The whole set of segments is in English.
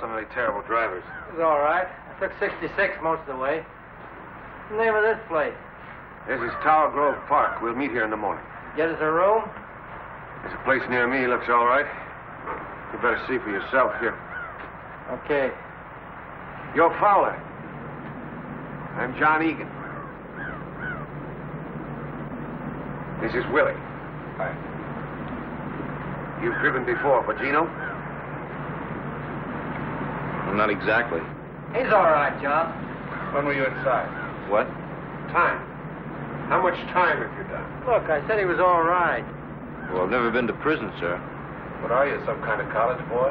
so many terrible drivers. It was all right. I took 66 most of the way. What's the name of this place? This is Tower Grove Park. We'll meet here in the morning. Get us a room? There's a place near me. Looks all right. You better see for yourself here. Okay. You're Fowler. I'm John Egan. This is Willie. Hi. You've driven before, Bogino? Not exactly. He's all right, John. When were you inside? What? Time. How much time have you done? Look, I said he was all right. Well, I've never been to prison, sir. What are you, some kind of college boy?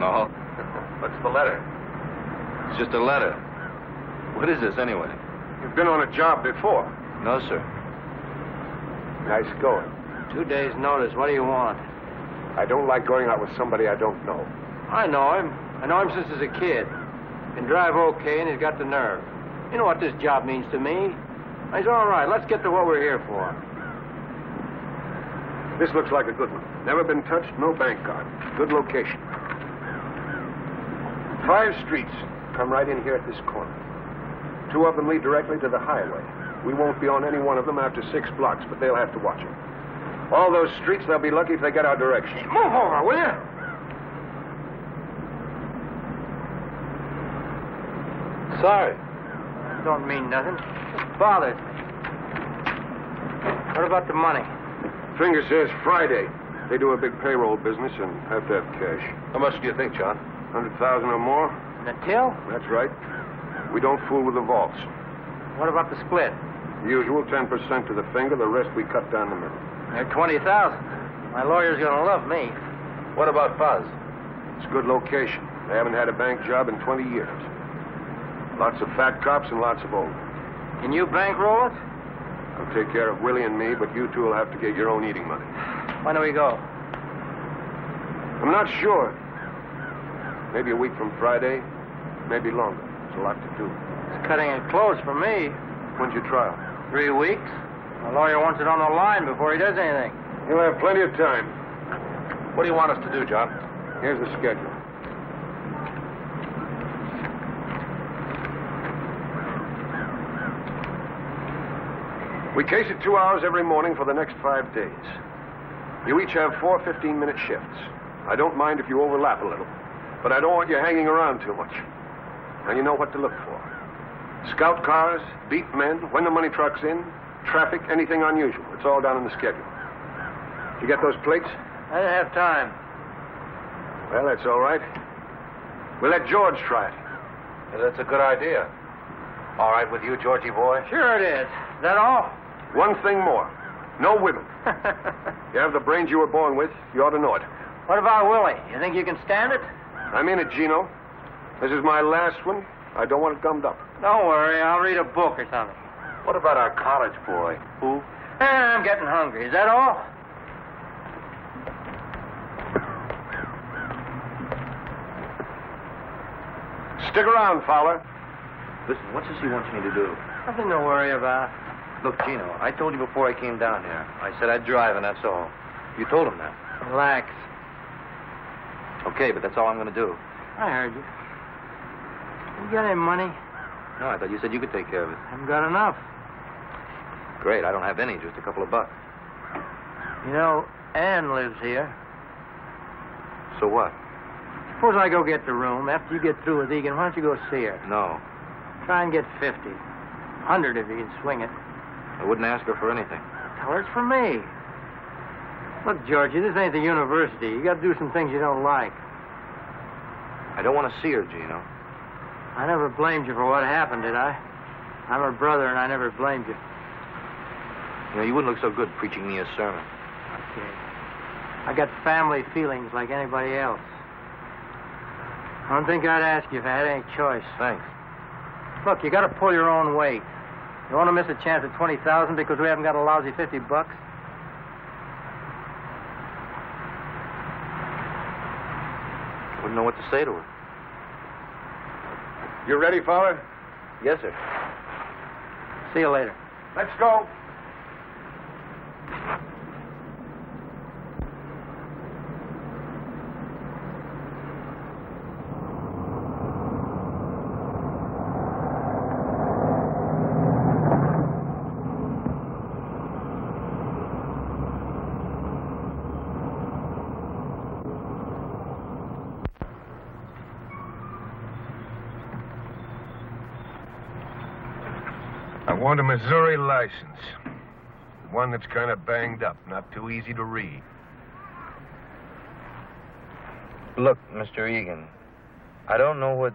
No. What's the letter? It's just a letter. What is this, anyway? You've been on a job before. No, sir. Nice going. Two days' notice. What do you want? I don't like going out with somebody I don't know. I know him. I know him since he's a kid. Can drive okay, and he's got the nerve. You know what this job means to me. He's all right. Let's get to what we're here for. This looks like a good one. Never been touched, no bank card. Good location. Five streets come right in here at this corner. Two of them lead directly to the highway. We won't be on any one of them after six blocks, but they'll have to watch it. All those streets, they'll be lucky if they get our direction. Move over, will you? Sorry. Don't mean nothing. Just bothered. What about the money? Finger says Friday. They do a big payroll business and have to have cash. How much do you think, John? Hundred thousand or more? The till? That's right. We don't fool with the vaults. What about the split? Usual 10% to the finger, the rest we cut down the middle. Uh, They're 20000 My lawyer's gonna love me. What about Fuzz? It's a good location. They haven't had a bank job in 20 years. Lots of fat cops and lots of old. Can you bankroll it? I'll take care of Willie and me, but you two will have to get your own eating money. When do we go? I'm not sure. Maybe a week from Friday, maybe longer. There's a lot to do. It's cutting it close for me. When's your trial? Three weeks. My lawyer wants it on the line before he does anything. You'll have plenty of time. What do you want us to do, John? Here's the schedule. We case it two hours every morning for the next five days. You each have four 15 minute shifts. I don't mind if you overlap a little, but I don't want you hanging around too much. Now you know what to look for scout cars, beat men, when the money truck's in, traffic, anything unusual. It's all down in the schedule. Did you get those plates? I didn't have time. Well, that's all right. We'll let George try it. that's a good idea. All right with you, Georgie boy? Sure it is. Is that all? One thing more. No women. you have the brains you were born with. You ought to know it. What about Willie? You think you can stand it? I mean it, Gino. This is my last one. I don't want it gummed up. Don't worry. I'll read a book or something. What about our college boy? Who? Eh, I'm getting hungry. Is that all? Stick around, Fowler. Listen, what does he want me to do? Nothing to worry about. Look, Gino, I told you before I came down here. I said I'd drive, and that's all. You told him that. Relax. Okay, but that's all I'm going to do. I heard you. You got any money? No, I thought you said you could take care of it. I haven't got enough. Great, I don't have any, just a couple of bucks. You know, Ann lives here. So what? Suppose I go get the room. After you get through with Egan, why don't you go see her? No, Try and get 50. 100 if you can swing it. I wouldn't ask her for anything. Tell her it's for me. Look, Georgie, this ain't the university. You got to do some things you don't like. I don't want to see her, Gino. I never blamed you for what happened, did I? I'm her brother, and I never blamed you. You know, you wouldn't look so good preaching me a sermon. Okay. I got family feelings like anybody else. I don't think I'd ask you if I had any choice. Thanks. Look, you got to pull your own weight. You want to miss a chance at 20000 because we haven't got a lousy 50 bucks? Wouldn't know what to say to her. You ready, Fowler? Yes, sir. See you later. Let's go. Want a Missouri license. One that's kind of banged up, not too easy to read. Look, Mr. Egan, I don't know what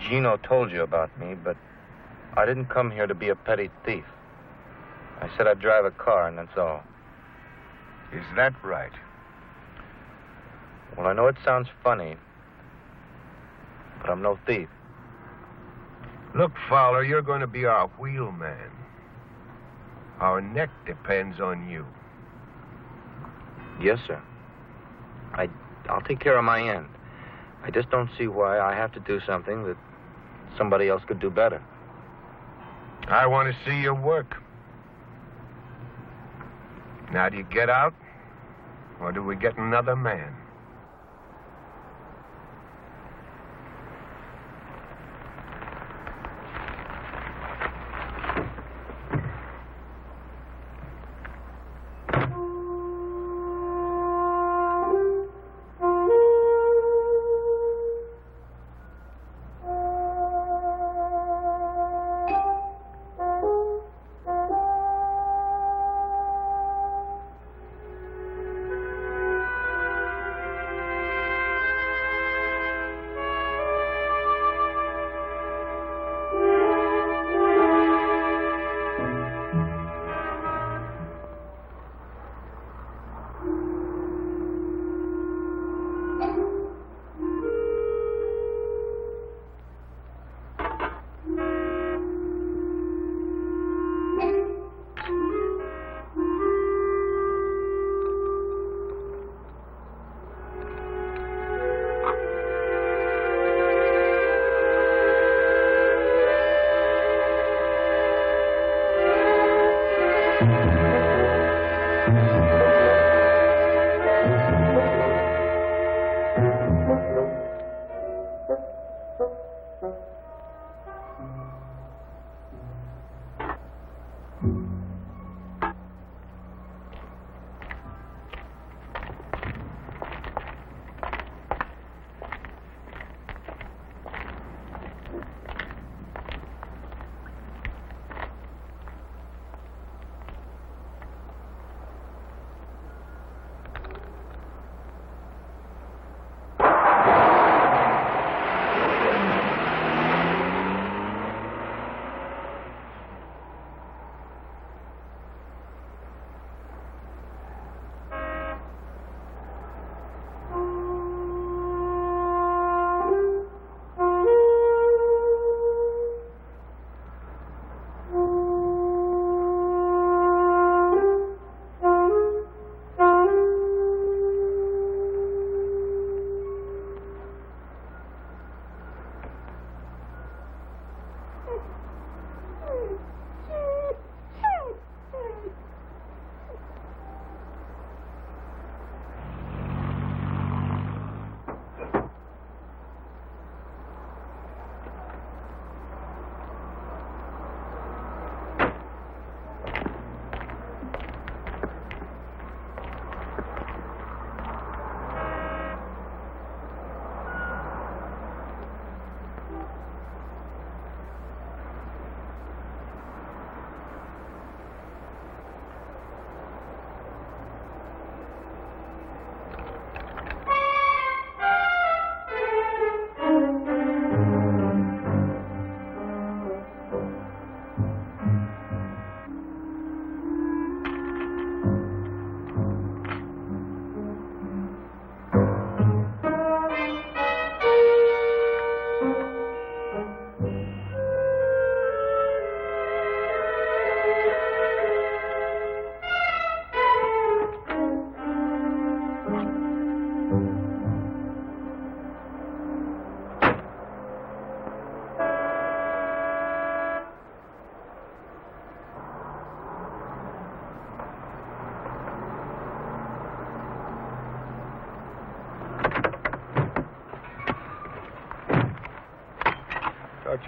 Gino told you about me, but I didn't come here to be a petty thief. I said I'd drive a car, and that's all. Is that right? Well, I know it sounds funny, but I'm no thief. Look, Fowler, you're going to be our wheelman. Our neck depends on you. Yes, sir. I, I'll take care of my end. I just don't see why I have to do something that somebody else could do better. I want to see your work. Now, do you get out? Or do we get another man?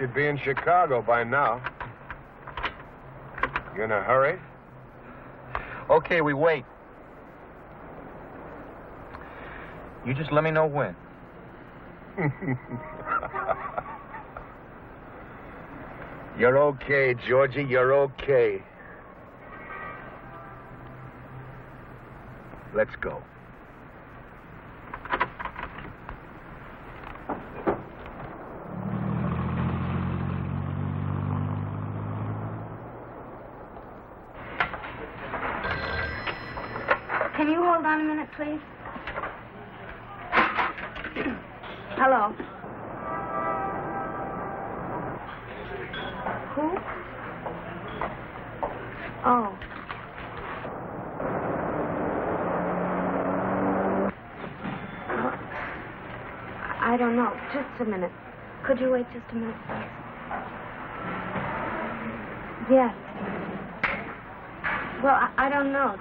You'd be in Chicago by now. You in a hurry? Okay, we wait. You just let me know when. You're okay, Georgie. You're okay. Let's go. Can you hold on a minute, please? Hello. Who? Oh. I don't know. Just a minute. Could you wait just a minute, please? Yes. Well, I, I don't know.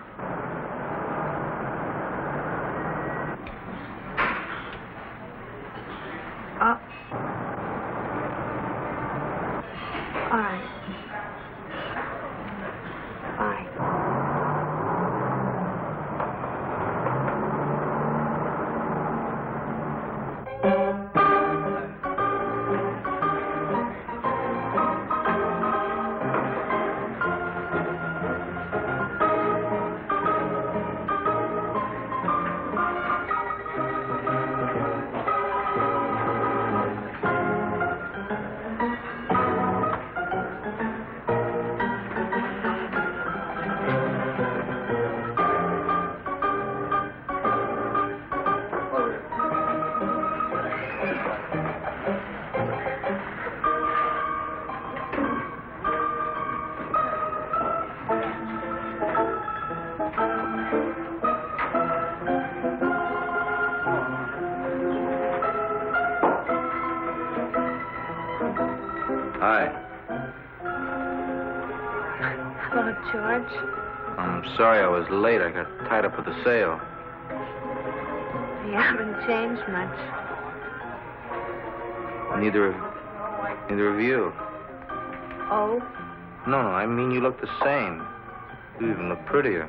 Sorry I was late. I got tied up with the sale. You haven't changed much. Neither of neither of you. Oh? No, no, I mean you look the same. You even look prettier.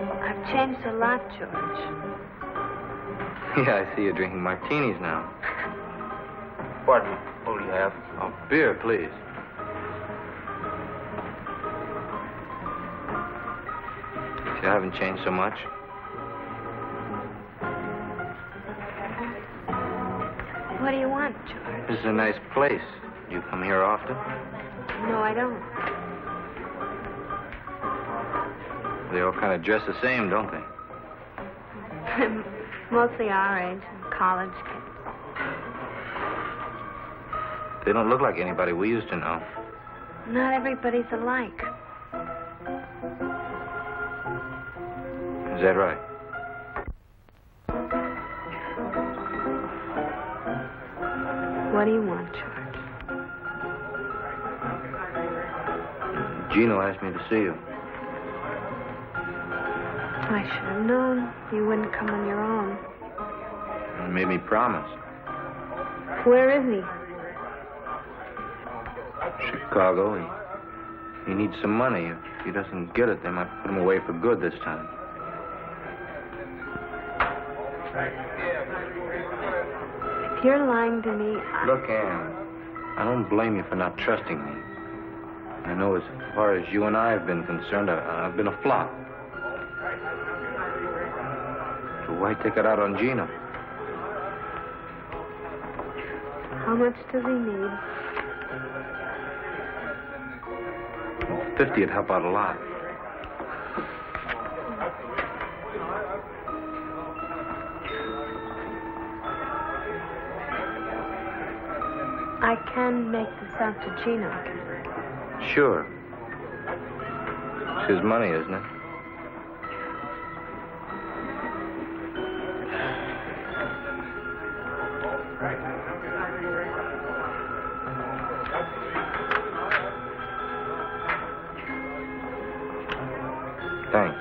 I've changed a lot, George. Yeah, I see you're drinking martinis now. Pardon me. What do you have? Oh, beer, please. I haven't changed so much. What do you want, George? This is a nice place. Do you come here often? No, I don't. They all kind of dress the same, don't they? Mostly our age, college kids. They don't look like anybody we used to know. Not everybody's alike. Is that right? What do you want, George? Gino asked me to see you. I should have known you wouldn't come on your own. He made me promise. Where is he? Chicago. He, he needs some money. If he doesn't get it, they might put him away for good this time. If you're lying to me, I... Look, Anne, I don't blame you for not trusting me. I know as far as you and I have been concerned, I, I've been a flop. So why take it out on Gino? How much does he need? Fifty would help out a lot. I can make the gina Sure. It's his money, isn't it? Thanks.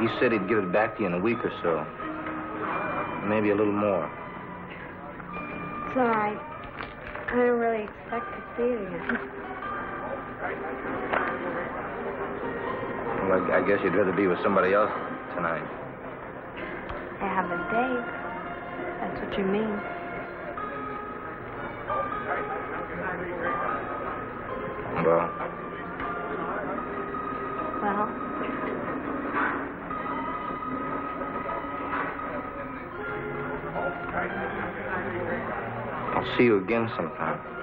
He said he'd give it back to you in a week or so. Maybe a little more. It's all right. I don't really expect to see you again. Well, I, I guess you'd rather be with somebody else tonight. I have a date. That's what you mean. See you again sometime.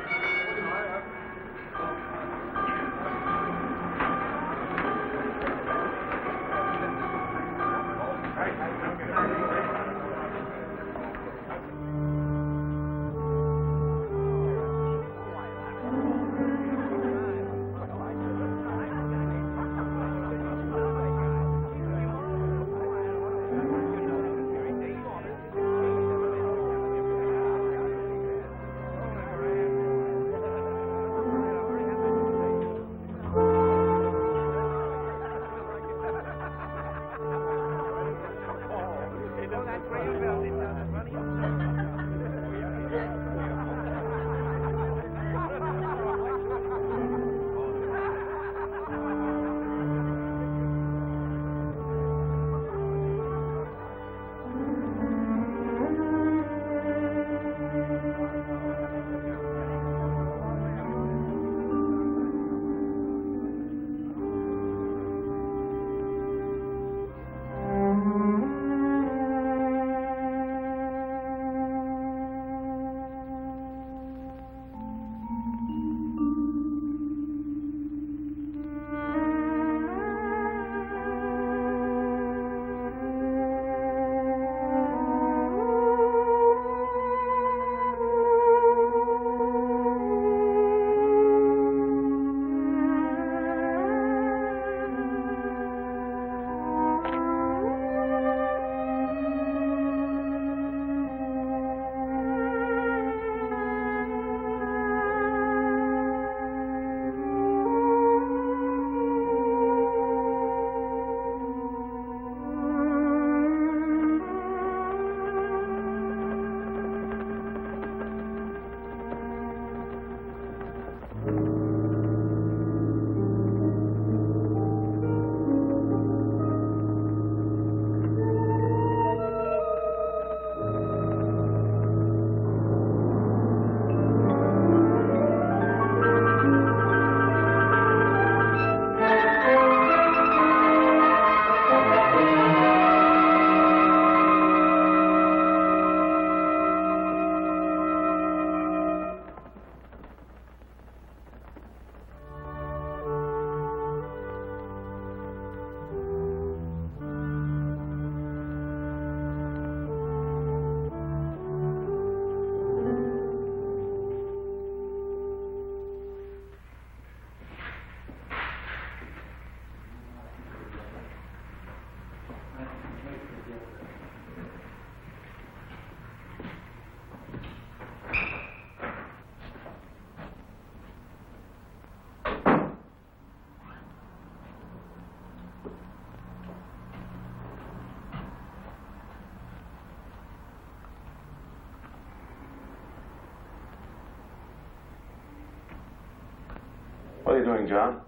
What are you doing, John?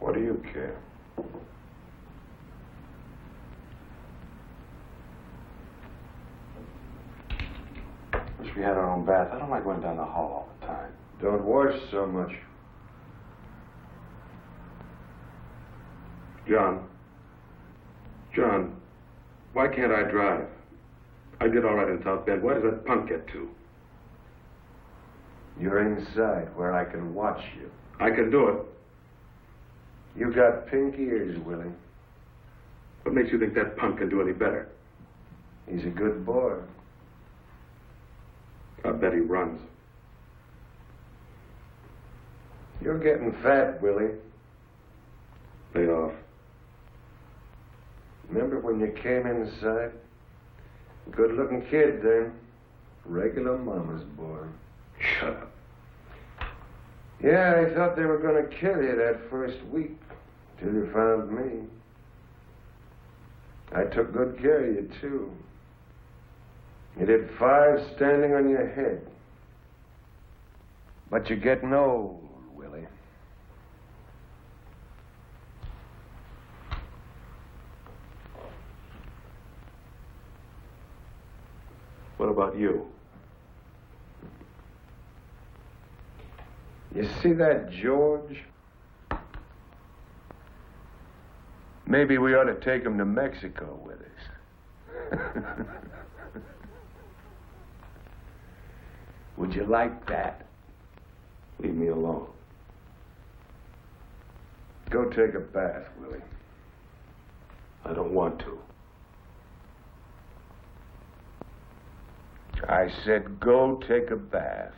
What do you care? Wish we had our own bath. I don't like going down the hall all the time. Don't wash so much. John. John, why can't I drive? I did all right in South Bend. Why does that punk get to? You're inside where I can watch you. I can do it. You got pink ears, Willie. What makes you think that punk can do any better? He's a good boy. I bet he runs. You're getting fat, Willie. Lay off. Remember when you came inside? Good looking kid then. Regular mama's boy. Shut up. Yeah, I thought they were going to kill you that first week. Till you found me. I took good care of you, too. You did five standing on your head. But you're getting old, Willie. What about you? You see that George? Maybe we ought to take him to Mexico with us. Would you like that? Leave me alone. Go take a bath, Willie. I don't want to. I said go take a bath.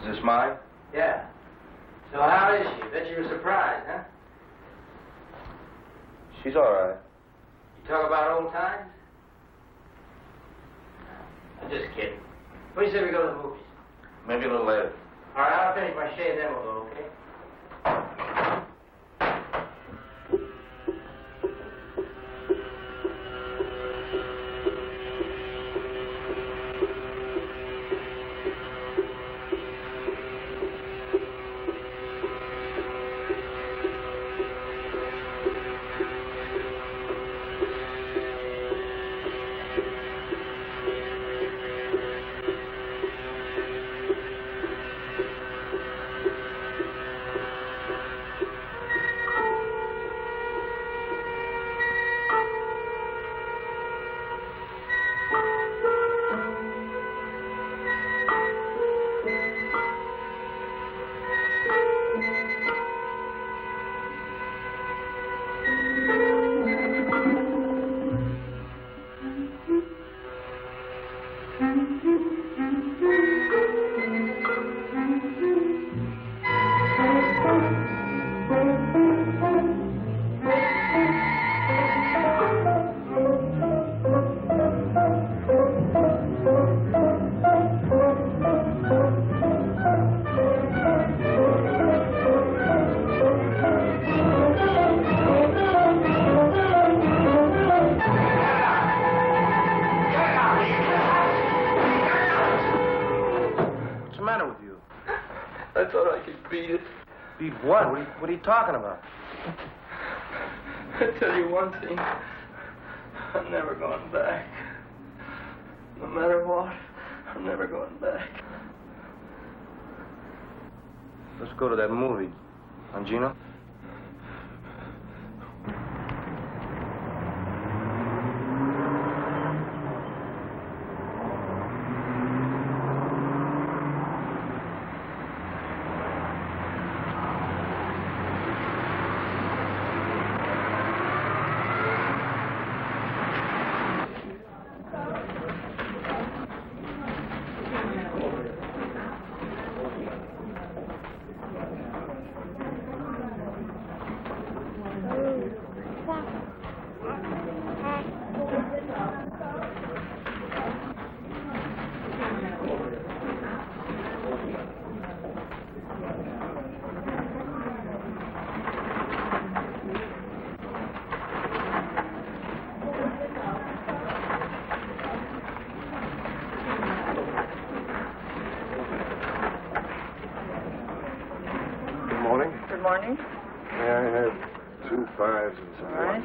Is this mine? Yeah. So how is she? Bet you were surprised, huh? She's all right. You talk about old times? I'm just kidding. What do you say we go to the movies? Maybe a little later. All right, I'll finish my shave, then we'll go, okay? Talking about? I tell you one thing. I'm never going back. No matter what, I'm never going back. Let's go to that movie. Huh, Gino? Good morning. Good morning. May I have two fives and some All right.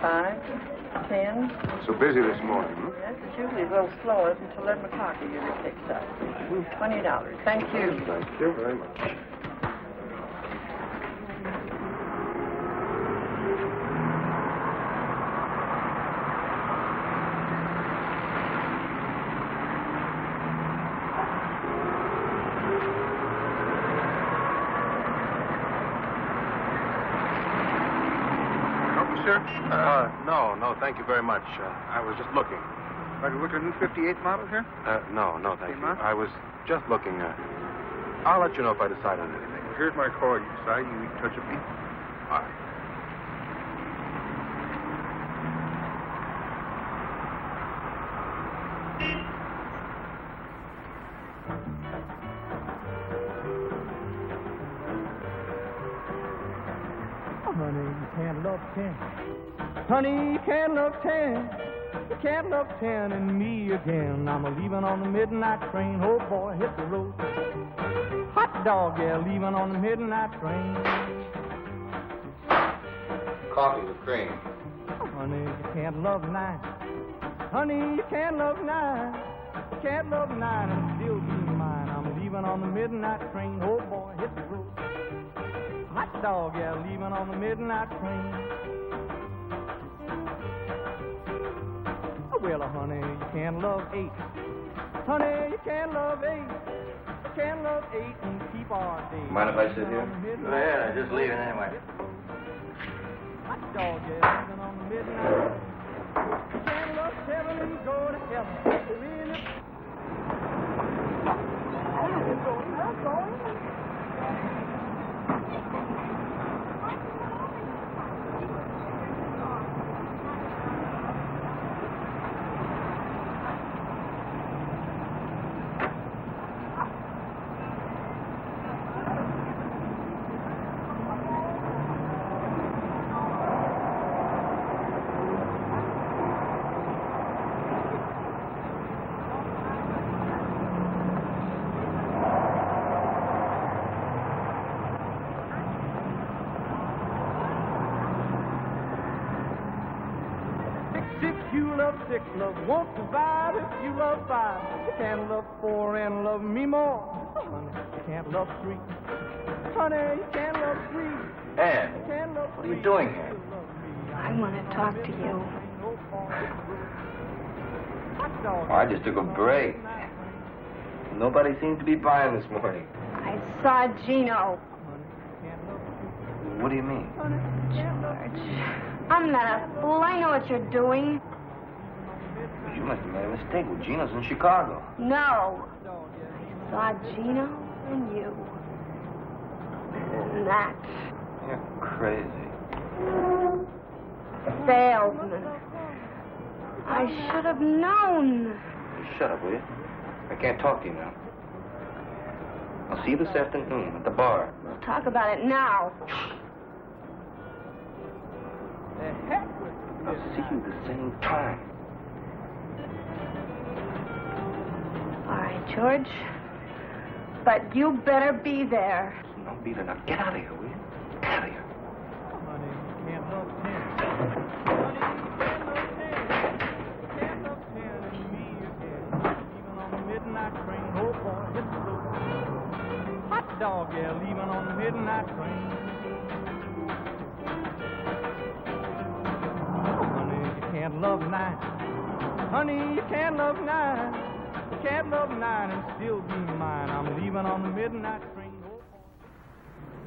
Five, ten. So busy this morning, hmm? Yes, it's usually a little slow until 11 o'clock it usually picks up. Twenty dollars. Thank you. Thank you very much. sir? Uh, no, no, thank you very much. Uh, I was just looking. Are you looking at a new 58 model here? Uh, no, no, thank you. Huh? I was just looking. Uh, I'll let you know if I decide on anything. Here's my card. You decide you need touch of me. All right. Honey, you can't love ten. Honey, you can't love ten. You can't love ten and me again. I'm a leaving on the midnight train. Oh boy, hit the road. Hot dog, yeah, leaving on the midnight train. Coffee with cream. Honey, you can't love nine. Honey, you can't love nine. You can't love nine and still be mine. I'm leaving on the midnight train. Oh boy, hit the road. Hot dog, yeah, leaving on the midnight train. Well, honey, you can't love eight. Honey, you can't love eight. You can't love eight and keep our days. Mind if I sit here? Go ahead, I'm just leaving anyway. Hot dog, yeah, on the midnight. You can't love seven and go to heaven. Really? Oh, six, six, you love six, love won't survive if you love five. You can't love four and love me more. Honey, you can't love three. Honey, you can't love three. Ann, You what are you doing here? I want to talk to you. Hot dog. Oh, I just took a break. Nobody seemed to be buying this morning. I saw Gino. What do you mean? George. I'm not a fool. I know what you're doing. You must have made a mistake. Well, Gino's in Chicago. No. I saw Gino and you. And that You're crazy. salesman. I should have known. Shut up, will you? I can't talk to you now. I'll see you this afternoon at the bar. We'll talk about it now. The heck with you. I'll see you the same time. All right, George. But you better be there. No, Peter, now get out of here, will you? Get out of here. Honey, you can't love ten. Honey, you can't love ten. You can't love ten and me again. Leaving on the midnight train. Boy, hit the road. Hot dog, yeah, leaving on the midnight train. Honey, you can't love nine. Honey, you can't love nine. You can't nine and still be mine. I'm leaving on the midnight train.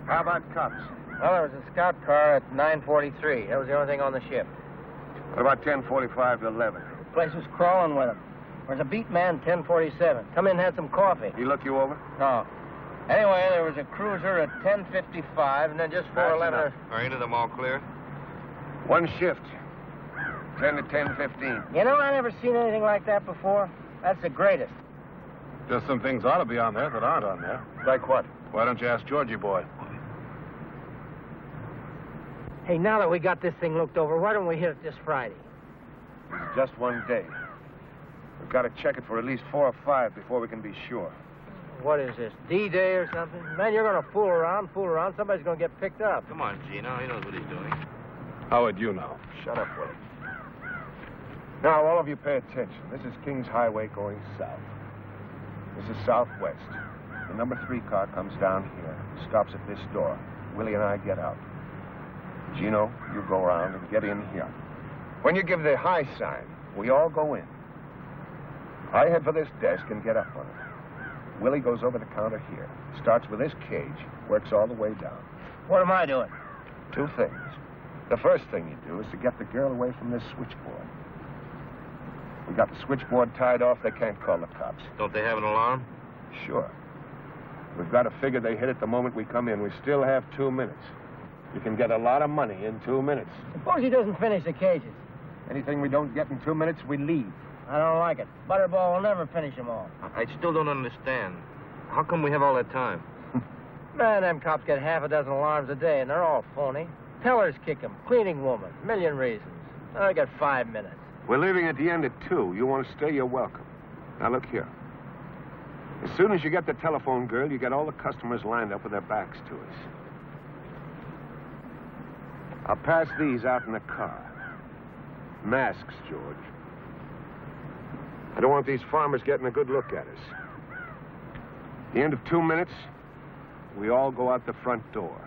How about cops? Well, there was a scout car at 943. That was the only thing on the ship. What about 1045 to 11? The place was crawling with them. There's a beat man, 1047. Come in and had some coffee. He look you over? No. Anyway, there was a cruiser at 1055, and then just That's 411. Are any of them all clear? One shift. 10 to 1015. You know, I never seen anything like that before. That's the greatest. Just some things ought to be on there that aren't on there. Like what? Why don't you ask Georgie boy? Hey, now that we got this thing looked over, why don't we hit it this Friday? Just one day. We've got to check it for at least four or five before we can be sure. What is this, D-Day or something? Man, you're going to fool around, fool around. Somebody's going to get picked up. Come on, Gino. He knows what he's doing. How would you know? Shut up, Willie. Now, all of you pay attention. This is Kings Highway going south. This is southwest. The number three car comes down here, stops at this door. Willie and I get out. Gino, you go around and get in here. When you give the high sign, we all go in. I head for this desk and get up on it. Willie goes over the counter here, starts with this cage, works all the way down. What am I doing? Two things. The first thing you do is to get the girl away from this switchboard. We got the switchboard tied off, they can't call the cops. Don't they have an alarm? Sure. We've got to figure they hit it the moment we come in. We still have two minutes. You can get a lot of money in two minutes. Suppose he doesn't finish the cages. Anything we don't get in two minutes, we leave. I don't like it. Butterball will never finish them all. I still don't understand. How come we have all that time? Man, them cops get half a dozen alarms a day, and they're all phony. Tellers kick 'em, cleaning woman, million reasons. I got five minutes. We're leaving at the end at two. You want to stay, you're welcome. Now, look here. As soon as you get the telephone girl, you get all the customers lined up with their backs to us. I'll pass these out in the car. Masks, George. I don't want these farmers getting a good look at us. At the end of two minutes, we all go out the front door.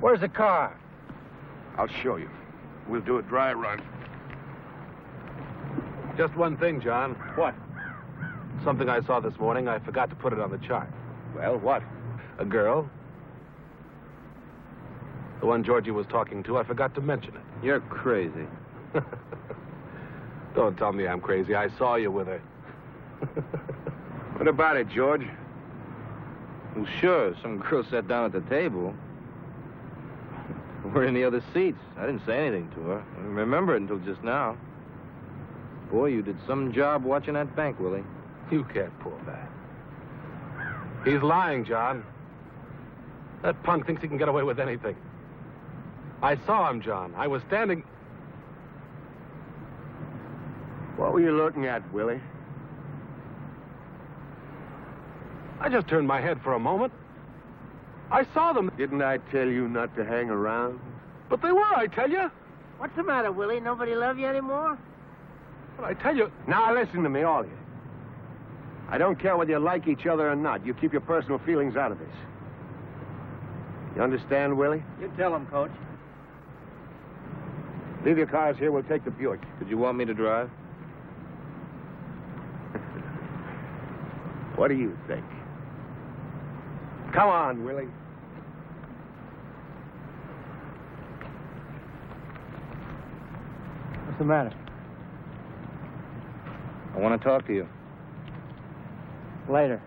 Where's the car? I'll show you. We'll do a dry run. Just one thing, John. What? Something I saw this morning. I forgot to put it on the chart. Well, what? A girl. The one Georgie was talking to. I forgot to mention it. You're crazy. Don't tell me I'm crazy. I saw you with her. What about it, George? Well, sure, some girl sat down at the table. We're in the other seats. I didn't say anything to her. I didn't remember it until just now. Boy, you did some job watching that bank, Willie. You can't pull that. He's lying, John. That punk thinks he can get away with anything. I saw him, John. I was standing. What were you looking at, Willie? I just turned my head for a moment. I saw them, Didn't I tell you not to hang around? but they were, I tell you. What's the matter, Willie? Nobody love you anymore? But I tell you, Now, listen to me, all of you. I don't care whether you like each other or not. You keep your personal feelings out of this. You understand, Willie? You tell him, Coach. Leave your cars here. We'll take the Buick. Did you want me to drive? What do you think? Come on, Willie. What's the matter? I want to talk to you. Later.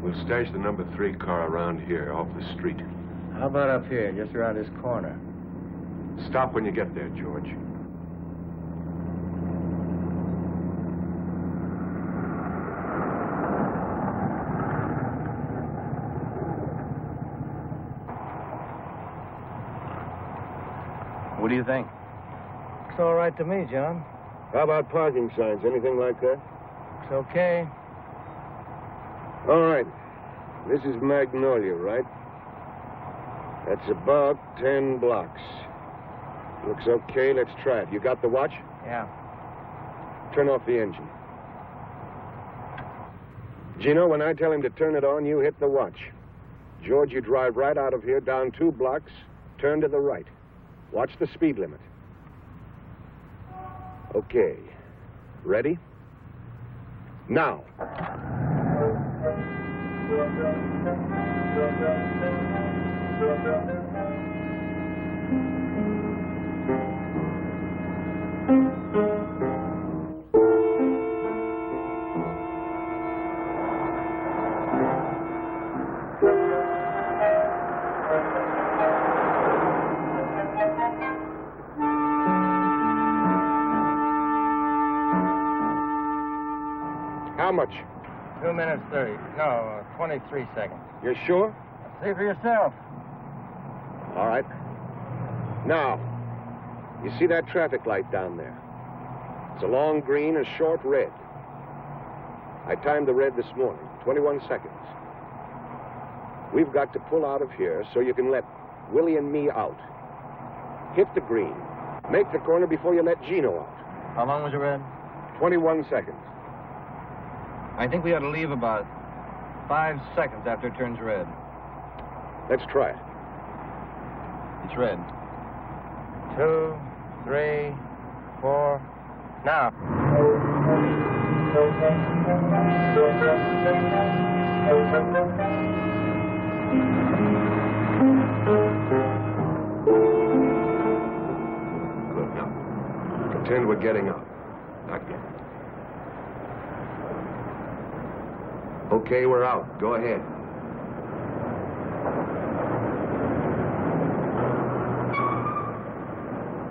We'll stash the number three car around here, off the street. How about up here, just around this corner? Stop when you get there, George. What do you think? Looks all right to me, John. How about parking signs? Anything like that? It's okay. All right. This is Magnolia, right? That's about ten blocks. Looks okay. Let's try it. You got the watch? Yeah. Turn off the engine. Gino, when I tell him to turn it on, you hit the watch. George, you drive right out of here, down two blocks, turn to the right. Watch the speed limit. Okay. Ready? Now. Two minutes, 30. No, uh, 23 seconds. You're sure? See for yourself. All right. Now, you see that traffic light down there? It's a long green and short red. I timed the red this morning, 21 seconds. We've got to pull out of here so you can let Willie and me out. Hit the green. Make the corner before you let Gino out. How long was it red? 21 seconds. I think we ought to leave about five seconds after it turns red. Let's try it. It's red. Two, three, four. Now. Good. Now, pretend we're getting up. Not yet. Okay, we're out. Go ahead.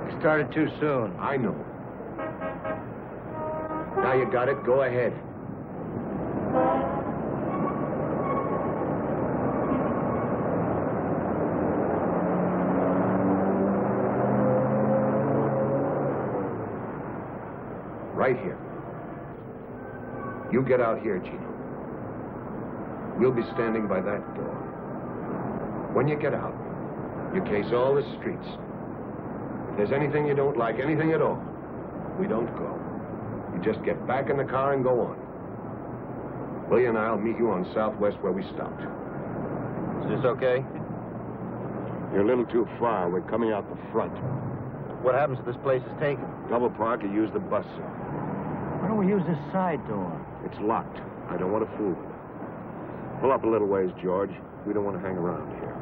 You started too soon. I know. Now you got it. Go ahead. Right here. You get out here, Gino. We'll be standing by that door. When you get out, you case all the streets. If there's anything you don't like, anything at all, we don't go. You just get back in the car and go on. Willie and I'll meet you on Southwest where we stopped. Is this okay? You're a little too far. We're coming out the front. What happens if this place is taken? Double park or use the bus. Why don't we use this side door? It's locked. I don't want to fool with it. Pull up a little ways, George. We don't want to hang around here.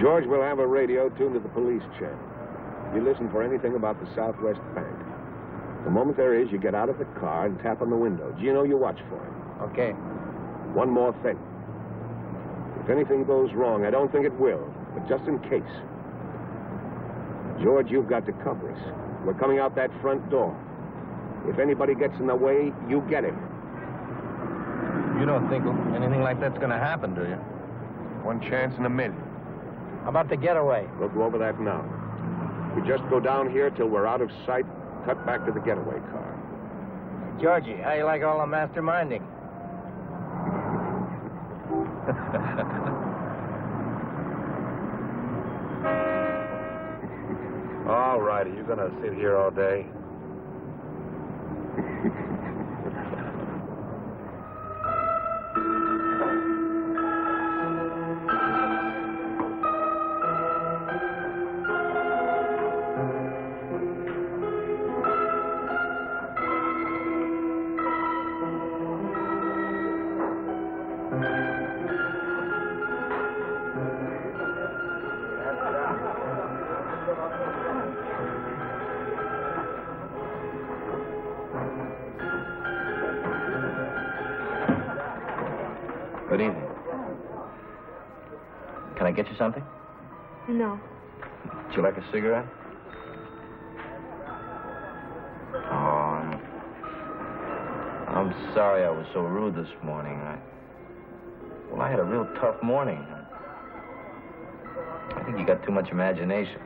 George will have a radio tuned to the police channel. You listen for anything about the Southwest Bank. The moment there is, you get out of the car and tap on the window. Gino, you watch for him. Okay. One more thing. If anything goes wrong, I don't think it will, but just in case. George, you've got to cover us. We're coming out that front door. If anybody gets in the way, you get him. You don't think anything like that's going to happen, do you? One chance in a million. How about the getaway? We'll go over that now. We just go down here till we're out of sight, cut back to the getaway car. Georgie, how you like all the masterminding? All you gonna sit here all day? Good evening. Can I get you something? No. Would you like a cigarette? Oh, I'm, I'm sorry I was so rude this morning. I, well, I had a real tough morning. I think you got too much imagination.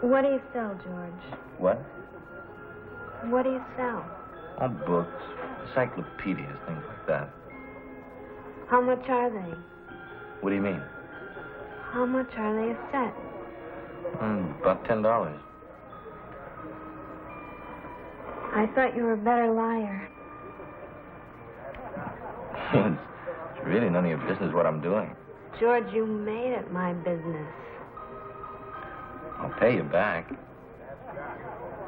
What do you sell, George? What? What do you sell? Oh, books, encyclopedias, things like that. How much are they? What do you mean? How much are they a set? Mm, about ten dollars. I thought you were a better liar. it's really none of your business what I'm doing. George, you made it my business. I'll pay you back.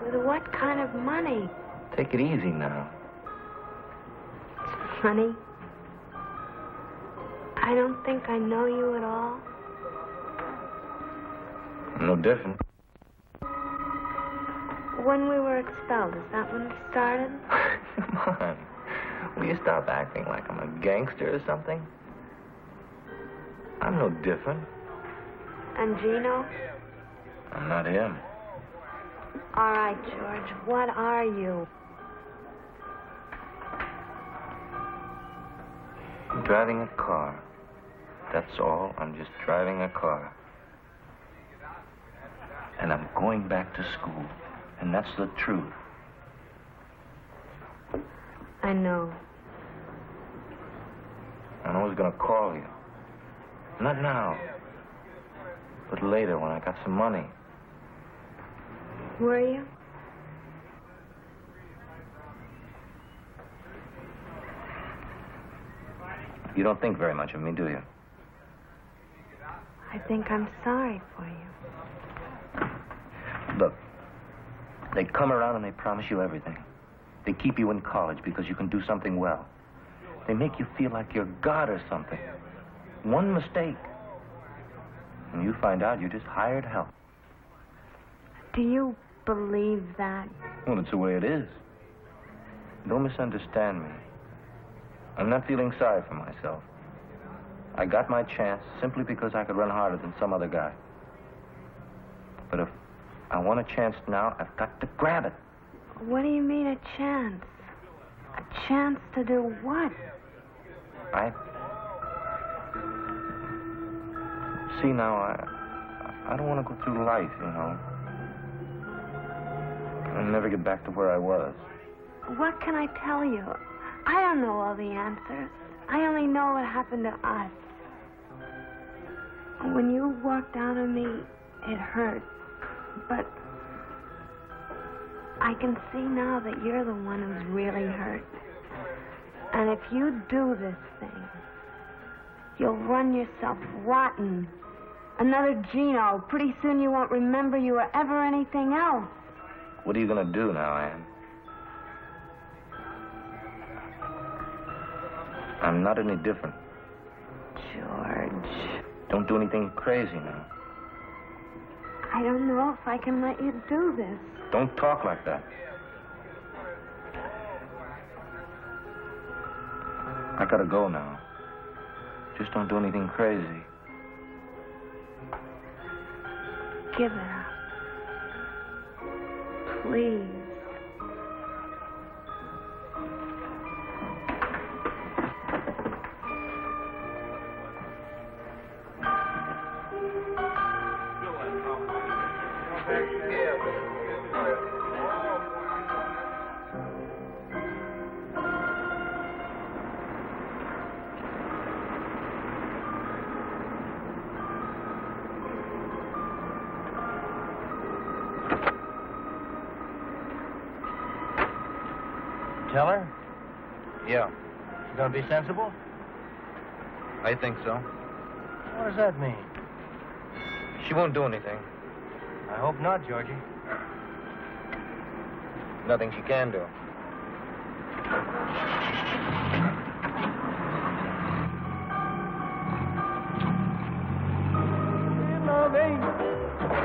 With what kind of money? Take it easy now. Money? I don't think I know you at all. No different. When we were expelled, is that when it started? Come on. Will you stop acting like I'm a gangster or something? I'm no different. And Gino? I'm not him. All right, George, what are you? Driving a car. That's all. I'm just driving a car. And I'm going back to school. And that's the truth. I know. And I was going to call you. Not now. But later when I got some money. Were you? You don't think very much of me, do you? I think I'm sorry for you. Look, they come around and they promise you everything. They keep you in college because you can do something well. They make you feel like you're God or something. One mistake, and you find out you're just hired help. Do you believe that? Well, it's the way it is. Don't misunderstand me. I'm not feeling sorry for myself. I got my chance simply because I could run harder than some other guy. But if I want a chance now, I've got to grab it. What do you mean a chance? A chance to do what? I see now. I I don't want to go through life, you know, and never get back to where I was. What can I tell you? I don't know all the answers. I only know what happened to us. When you walked out on me, it hurt. But I can see now that you're the one who's really hurt. And if you do this thing, you'll run yourself rotten. Another Gino. Pretty soon you won't remember you were ever anything else. What are you going to do now, Anne? I'm not any different. George, Don't do anything crazy now. I don't know if I can let you do this. Don't talk like that. I gotta go now. Just don't do anything crazy. Give it up. Please. She's gonna be sensible? I think so. What does that mean? She won't do anything. I hope not, Georgie. Nothing she can do. Can't love eight,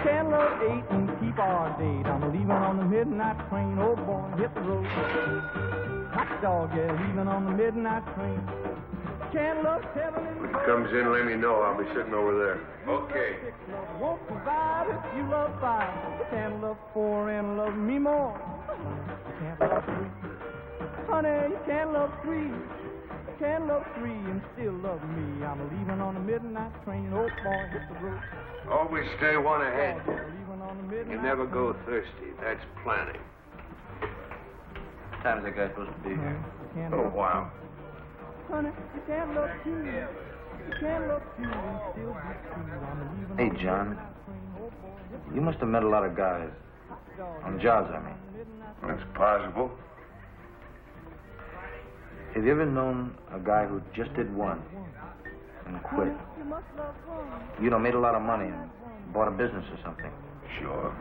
can't love eight and keep our date. I'm leaving on the midnight train. Oh boy, hit the road. Hot dog, yeah, leaving on the midnight train. Can't love seven and When he comes in, let me know. I'll be sitting over there. Okay. Won't provide if you love five. Can't love four and love me more. Can't love three. Honey, you can't love three. Can't love three and still love me. I'm leaving on the midnight train. Oh boy, hit the road. Always stay one ahead. Yeah, leaving on the midnight You never go thirsty. That's planning. What time is that guy supposed to be here? Can't Oh, wow. Honey, you can't love two. You can't love two and still be true. Hey, John. midnight train. Oh boy, hit the You must have met a lot of guys. On jobs, I mean. That's possible. Have you ever known a guy who just did one and quit? You must love one. You know, made a lot of money and bought a business or something. Sure.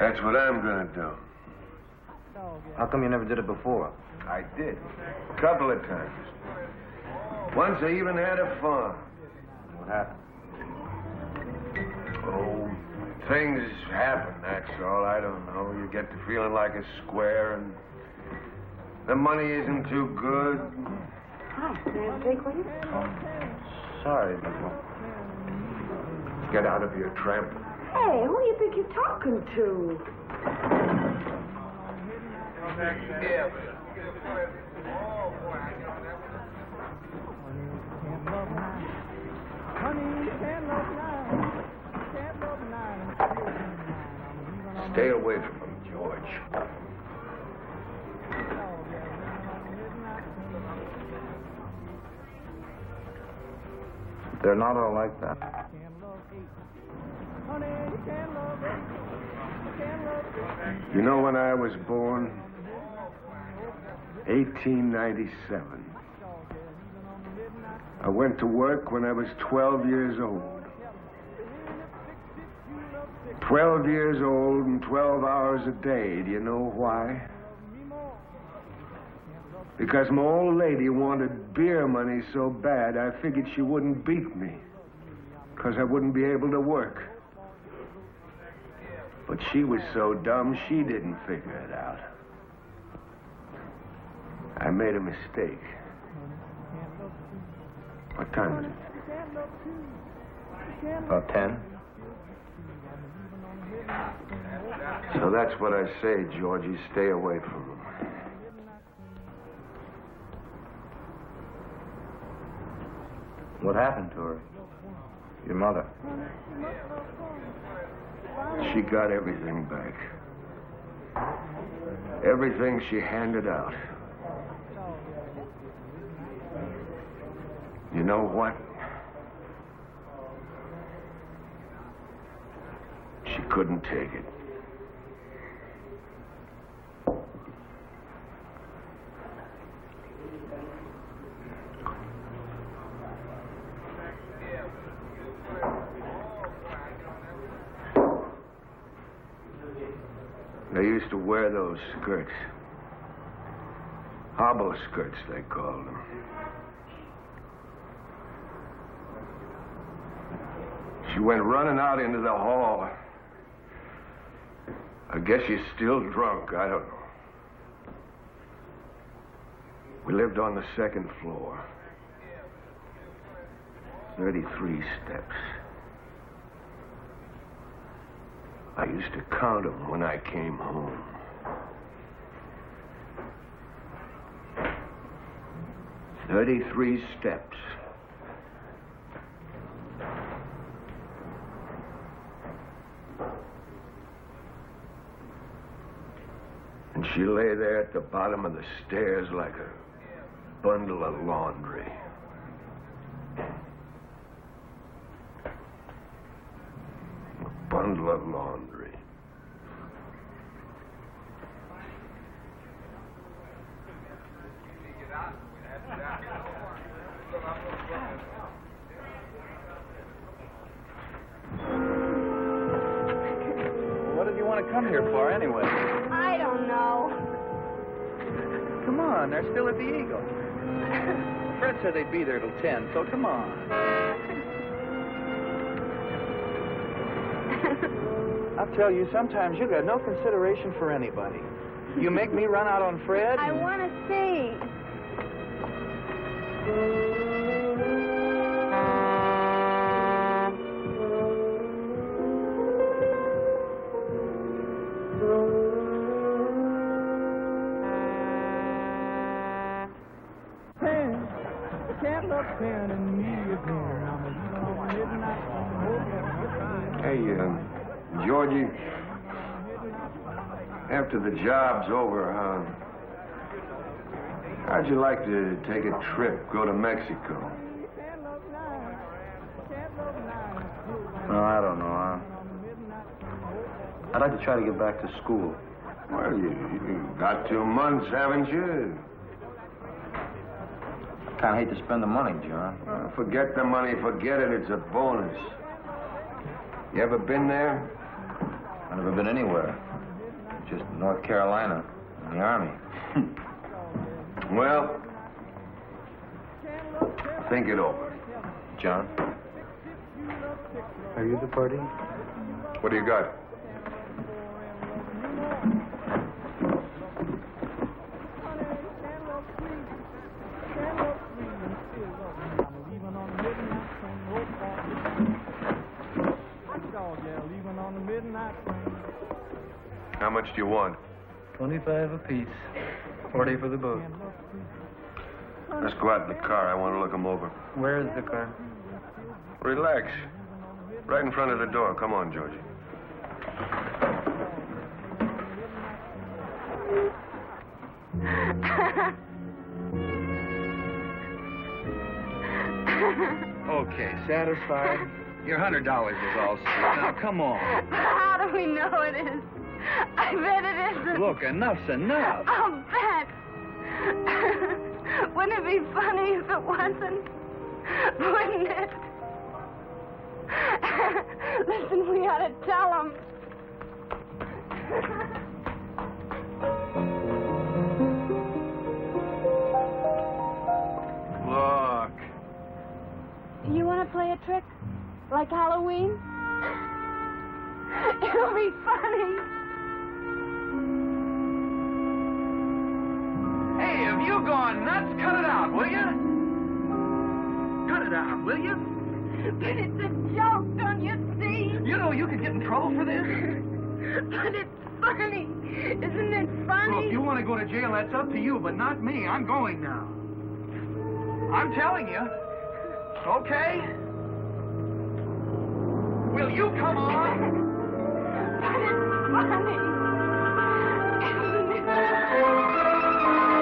That's what I'm gonna do. Dog, yeah. How come you never did it before? I did. A couple of times. Once I even had a farm. What happened? Oh, things happen, that's all. I don't know. You get to feeling like a square, and the money isn't too good. Hi, may I take with you? Sorry, but Get out of here, tramp. Hey, who do you think you're talking to? Can't love nine. Honey, can't love nine. Can't love nine and still be mine. I'm leaving on Stay away from him, George. the dog, yeah, leaving on the midnight train. they're not all like that. Can't love eight. Honey, you can't love eight. You know when I was born? 1897. I went to work when I was 12 years old. 12 years old and 12 hours a day. Do you know why? Because my old lady wanted beer money so bad, I figured she wouldn't beat me. Because I wouldn't be able to work. But she was so dumb, she didn't figure it out. I made a mistake. What time is it? About ten. So that's what I say, Georgie. Stay away from them. What happened to her? Your mother. She got everything back. Everything she handed out. You know what? She couldn't take it. They used to wear those skirts. Hobble skirts, they called them. She went running out into the hall. I guess she's still drunk. I don't know. We lived on the second floor. 33 steps. I used to count them when I came home. Thirty-three steps. And she lay there at the bottom of the stairs like a bundle of laundry. Tell you, sometimes you got no consideration for anybody. You make me run out on Fred. I want to see. After the job's over, uh, how'd you like to take a trip, go to Mexico? No, I don't know. I... I'd like to try to get back to school. Well, you, you got two months, haven't you? I Kind of hate to spend the money, John. Uh, forget the money, forget it. It's a bonus. You ever been there? I've never been anywhere. Just North Carolina, in the Army. Well, think it over. John? Are you departing? What do you got? I'm leaving on the midnight train. How much do you want? 25 apiece. 40 for the boat. Let's go out in the car. I want to look them over. Where is the car? Relax. Right in front of the door. Come on, Georgie. Okay, satisfied? Your hundred dollars is all set. Now, come on. How do we know it is? I bet it isn't. Look, enough's enough. I'll bet. Wouldn't it be funny if it wasn't? Wouldn't it? Listen, we ought to tell him. Look. You want to play a trick? Like Halloween? It'll be funny. Hey, have you gone nuts? Cut it out, will you? Cut it out, will you? But it's a joke, don't you see? You know you could get in trouble for this. But it's funny. Isn't it funny? Well, if you want to go to jail, that's up to you, but not me. I'm going now. I'm telling you. Okay? Will you come on? But it's funny. Isn't Both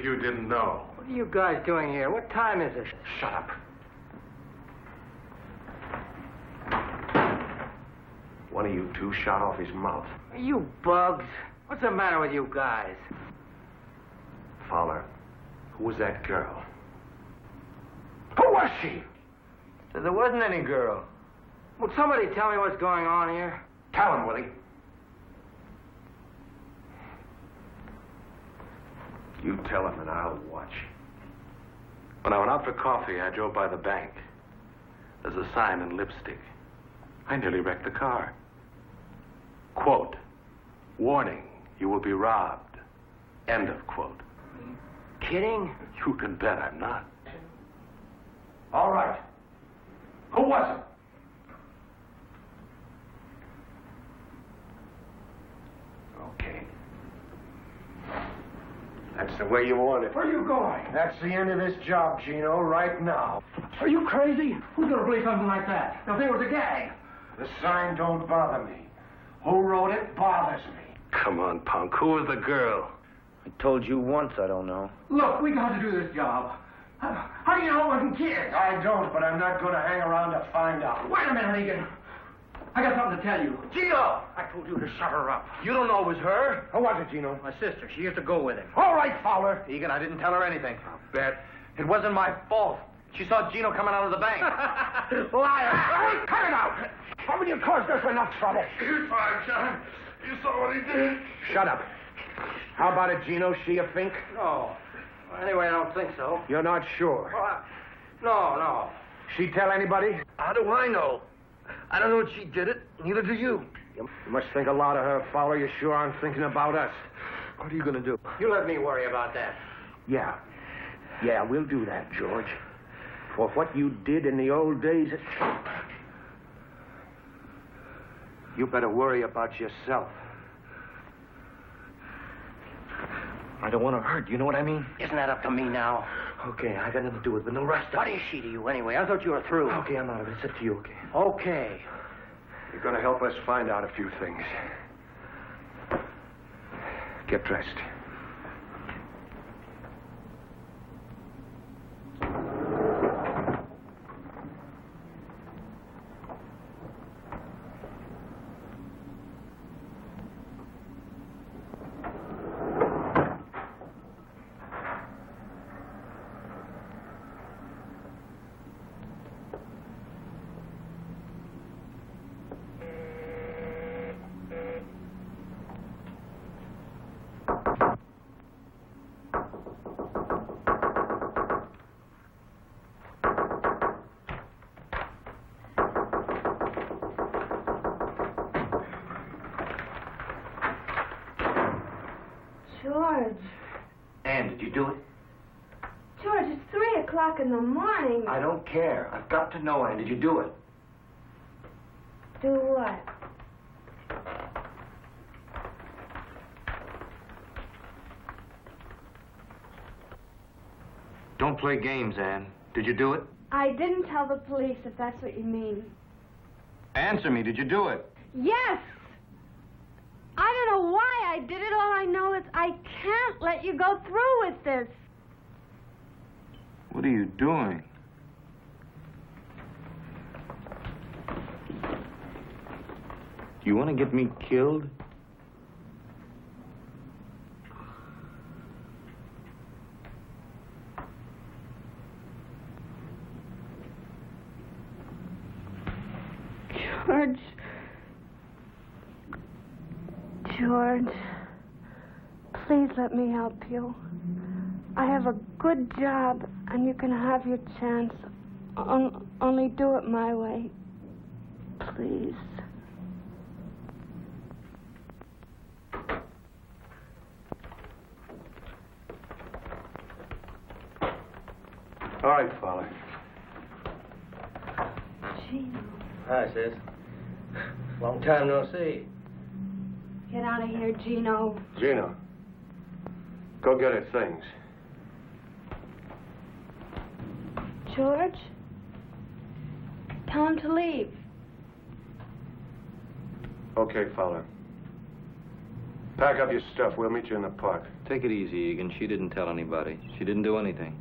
if you didn't know. What are you guys doing here? What time is it? Shut up. One of you two shot off his mouth. Are you bugs? What's the matter with you guys? Fowler, who was that girl? Who was she? There wasn't any girl. Would somebody tell me what's going on here? Tell him, Willie. You tell him and I'll watch. When I went out for coffee, I drove by the bank. There's a sign in lipstick. I nearly wrecked the car. Quote, warning, you will be robbed. End of quote. Kidding? You can bet I'm not. All right. Who was it? Okay. That's the way you want it. Where are you going? That's the end of this job, Gino, right now. Are you crazy? Who's gonna believe something like that? They'll think it was a gag. The sign don't bother me. Who wrote it bothers me. Come on, punk. Who was the girl? I told you once I don't know. Look, we got to do this job. How, how do you know it wasn't kids? I don't, but I'm not going to hang around to find out. Wait a minute, Egan. I got something to tell you. Gino! I told you to shut her up. You don't know it was her? Oh, Who was it, Gino? My sister. She used to go with him. All right, Fowler. Egan, I didn't tell her anything. I'll bet. It wasn't my fault. She saw Gino coming out of the bank. Liar! Hey, cut it out! Why would you cause us enough trouble? You're fine, John. You saw what he did. Shut up. How about it, Gino? She a fink? No. Well, anyway, I don't think so. You're not sure. Well, I- no, no. She tell anybody? How do I know? I don't know if she did it. Neither do you. You must think a lot of her, Fowler. You sure aren't thinking about us. What are you going to do? You let me worry about that. Yeah. Yeah, we'll do that, George. For what you did in the old days. You better worry about yourself. I don't want to hurt. You know what I mean? Isn't that up to me now? Okay, I got nothing to do with it, but no rest. What is she to you anyway? I thought you were through. Okay, I'm out of it. It's up to you, okay? Okay. You're going to help us find out a few things. Get dressed. George. Ann, did you do it? George, it's three o'clock in the morning. I don't care. I've got to know, Ann. Did you do it? Do what? Don't play games, Ann. Did you do it? I didn't tell the police, if that's what you mean. Answer me. Did you do it? Yes! I don't know why I did it. All I know is I can't let you go through with this. What are you doing? Do you want to get me killed? George. George. Please let me help you. I have a good job, and you can have your chance. On, only do it my way. Please. All right, Father. Gino, Hi, sis. Long time no see. get out of here, Gino. Gino, go get her things. George? Tell him to leave. Okay, Fowler. Pack up your stuff. We'll meet you in the park. Take it easy, Egan. She didn't tell anybody. She didn't do anything.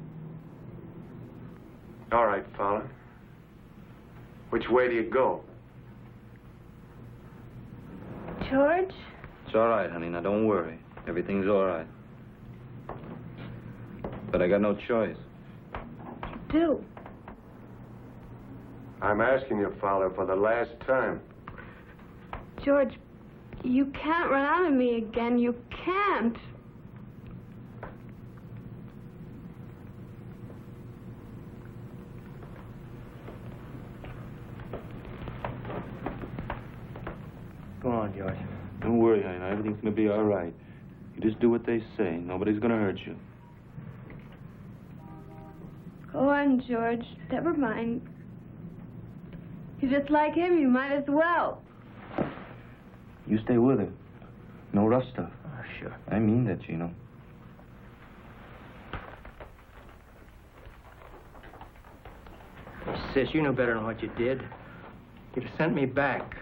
All right, Fowler. Which way do you go? George? It's all right, honey. Now, don't worry. Everything's all right. But I got no choice. Do. I'm asking you, Fowler, for the last time. George, you can't run out of me again. You can't. Go on, George. Don't worry, honey. Now, everything's gonna be all right. You just do what they say. Nobody's gonna hurt you. Go on, George. Never mind. You're just like him. You might as well. You stay with her. No rough stuff. Oh, sure. I mean that, Gino. Sis, you know better than what you did. You'd have sent me back.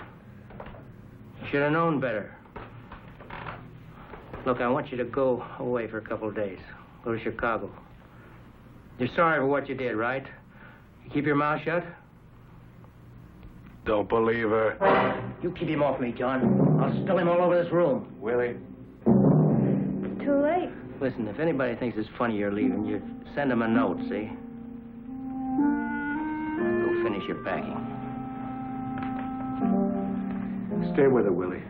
You should have known better. Look, I want you to go away for a couple of days. Go to Chicago. You're sorry for what you did, right? You keep your mouth shut? Don't believe her. You keep him off me, John. I'll spill him all over this room. Willie. Too late. Listen, if anybody thinks it's funny you're leaving, you send them a note, see? Go finish your packing. Stay with her, Willie.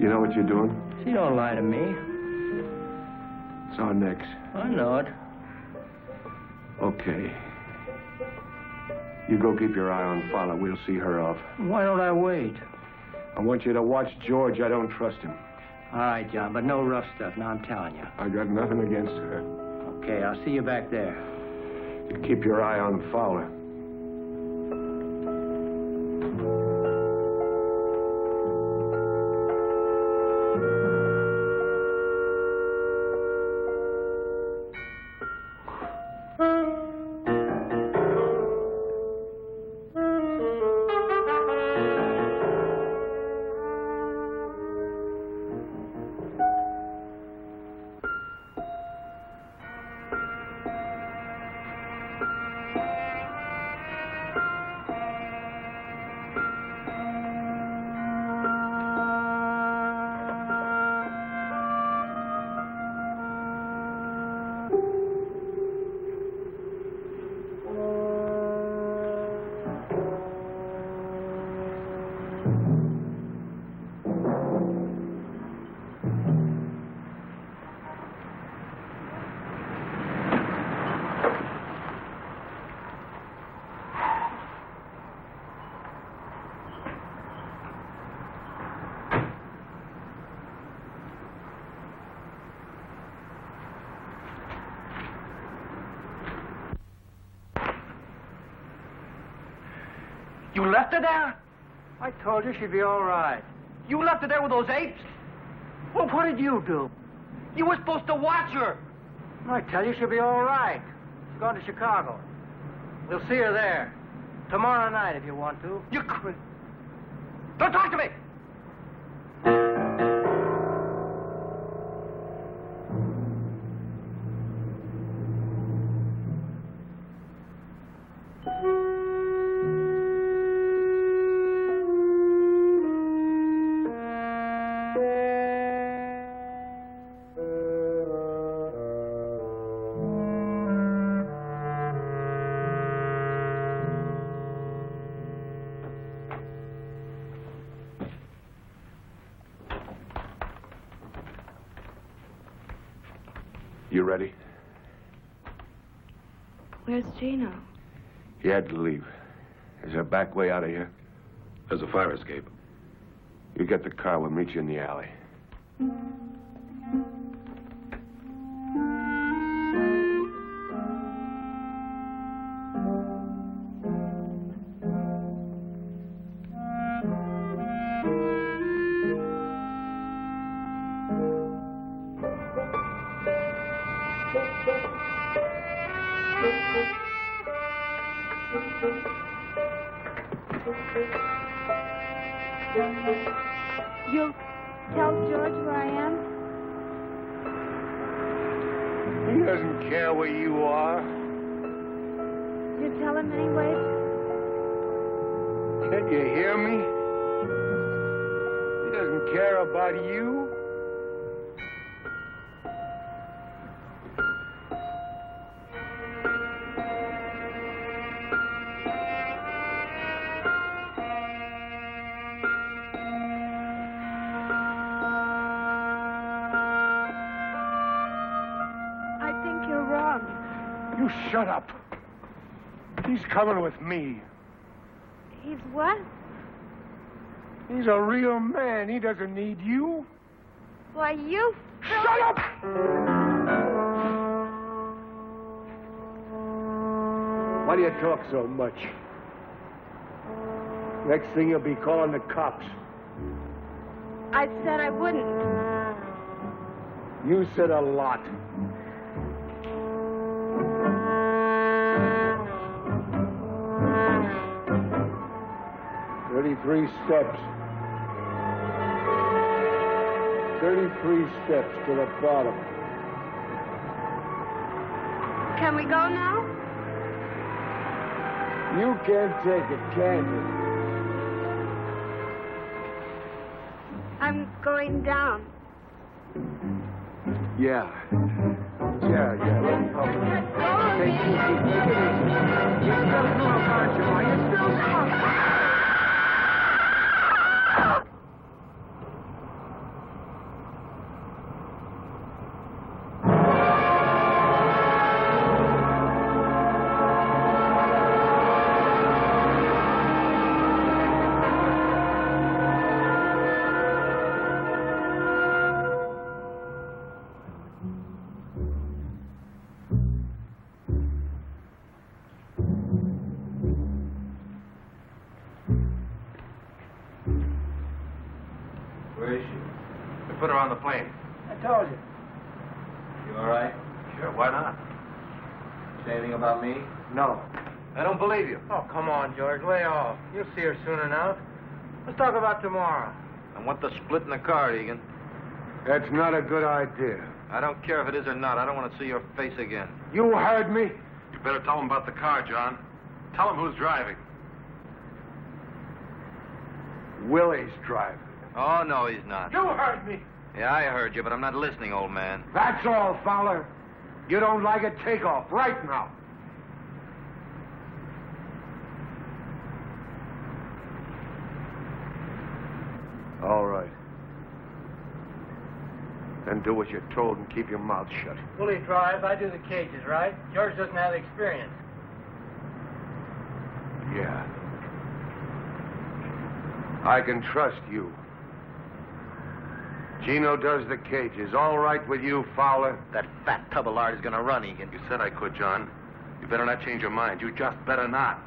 You know what you're doing? She don't lie to me. It's our necks. I know it. Okay. You go keep your eye on Fowler. We'll see her off. Why don't I wait? I want you to watch George. I don't trust him. All right, John, but no rough stuff. Now I'm telling you. I got nothing against her. Okay, I'll see you back there. You keep your eye on Fowler. Told you she'd be all right. You left her there with those apes? Well, what did you do? You were supposed to watch her. I tell you, she'll be all right. She's going to Chicago. We'll see her there. Tomorrow night, if you want to. You cra- Don't talk to me! Gino? He had to leave. Is there a back way out of here? There's a fire escape. You get the car, we'll meet you in the alley. You'll coming with me. He's what? He's a real man. He doesn't need you. Why, you... Shut up! Why do you talk so much? Next thing you'll be calling the cops. I said I wouldn't. You said a lot. Thirty-three steps. Thirty-three steps to the bottom. Can we go now? You can't take it, can you? I'm going down. Yeah. Yeah, yeah. Let me help you. Take it easy. Take it easy. You're still drunk, aren't you? Are you still drunk? Tomorrow. I want the split in the car, Egan. That's not a good idea. I don't care if it is or not. I don't want to see your face again. You heard me. You better tell him about the car, John. Tell him who's driving. Willie's driving. Oh, no, he's not. You heard me. Yeah, I heard you, but I'm not listening, old man. That's all, Fowler. You don't like it, take off right now. All right. Then do what you're told and keep your mouth shut. Willie drives. I do the cages, right? George doesn't have the experience. Yeah. I can trust you. Gino does the cages. All right with you, Fowler? That fat tub of lard is going to run, Egan. You said I could, John. You better not change your mind. You just better not.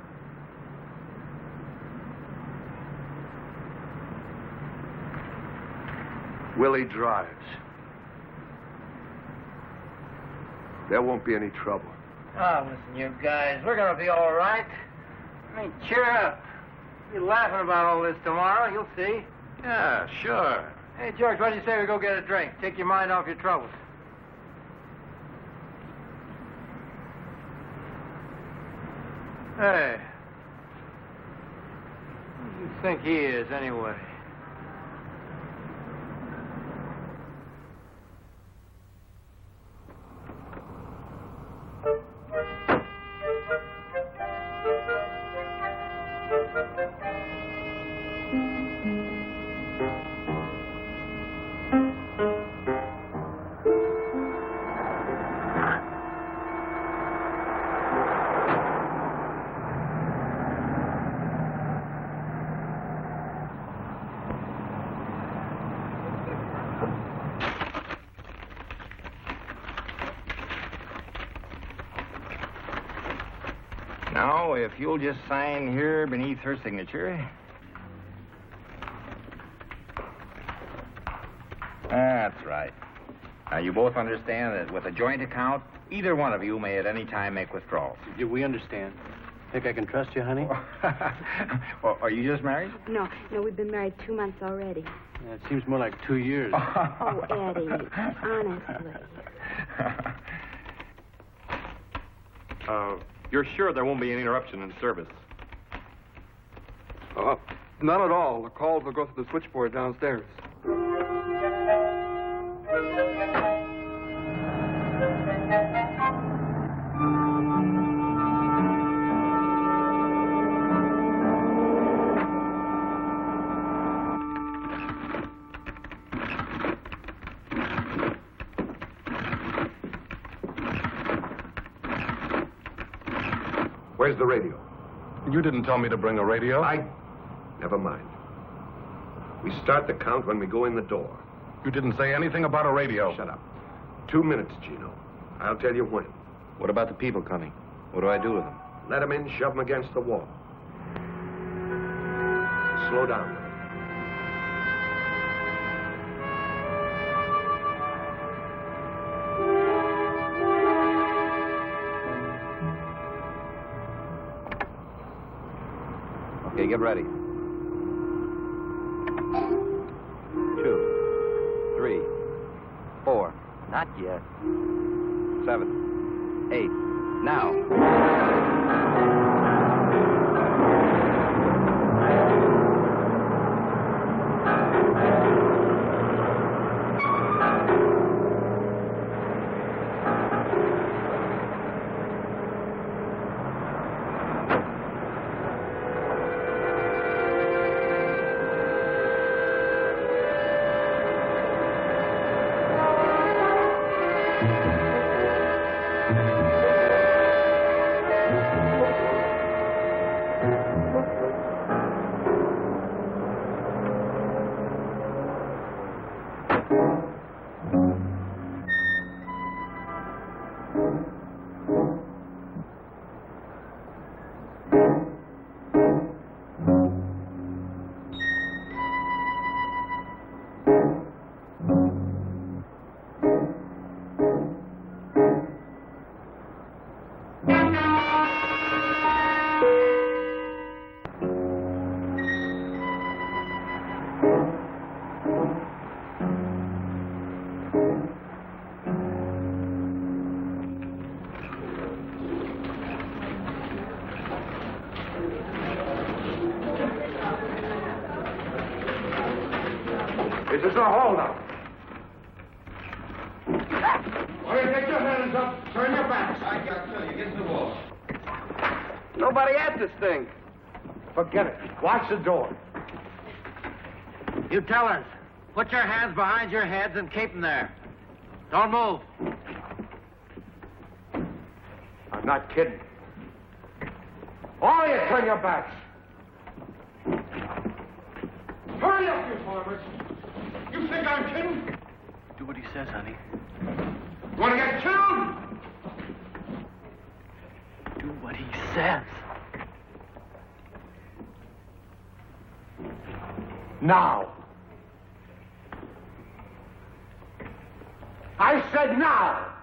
Willie drives. There won't be any trouble. Oh, listen, you guys, we're gonna be all right. I mean, cheer up. You're laughing about all this tomorrow, you'll see. Yeah, sure. Hey, George, what do you say we go get a drink? Take your mind off your troubles. Hey. Who do you think he is, anyway? Now, if you'll just sign here beneath her signature. That's right. Now, you both understand that with a joint account, either one of you may at any time make withdrawals. We understand. Think I can trust you, honey? well, are you just married? No, no, we've been married two months already. Yeah, it seems more like two years. Oh, Eddie, honestly. Uh, you're sure there won't be any interruption in service? Uh, not at all. The calls will go through the switchboard downstairs. Didn't tell me to bring a radio. I. Never mind. We start the count when we go in the door. You didn't say anything about a radio. Shut up. Two minutes, Gino. I'll tell you when. What about the people coming? What do I do with them? Let them in, shove them against the wall. Slow down. Get ready. Watch the door. You tellers, put your hands behind your heads and keep them there. Don't move. I'm not kidding. All of you, turn your backs. Hurry up, you farmers. You think I'm kidding? Do what he says, honey. Want to get killed? Do what he says. Now. I said now.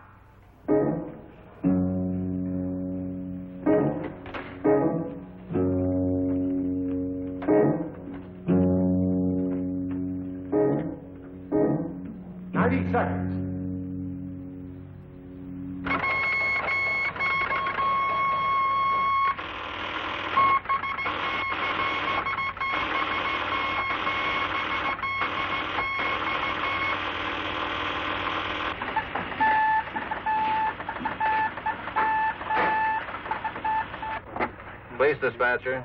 Dispatcher.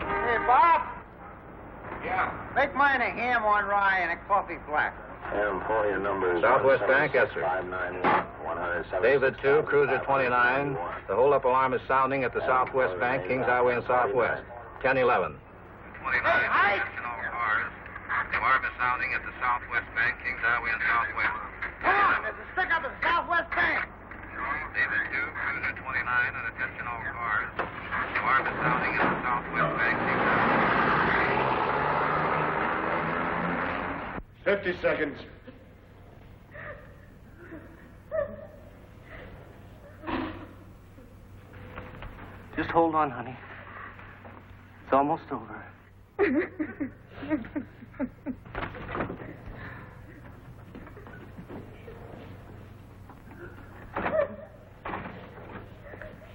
Hey, Bob, Yeah. make mine a ham on rye and a coffee black. Employer number is Southwest Bank, yes, sir. 591 David 2, Cruiser 29. The hold-up alarm is sounding at the Southwest Bank, Kingshighway and Southwest. 1011. 29, hey, The alarm is sounding at the Southwest Bank, Kingshighway and Southwest. Come on, there's a stick up at the Southwest Bank. David 2, Cruiser 29, and attention all cars. The alarm is sounding at the Southwest Bank, Kings Fifty seconds. Just hold on, honey. It's almost over.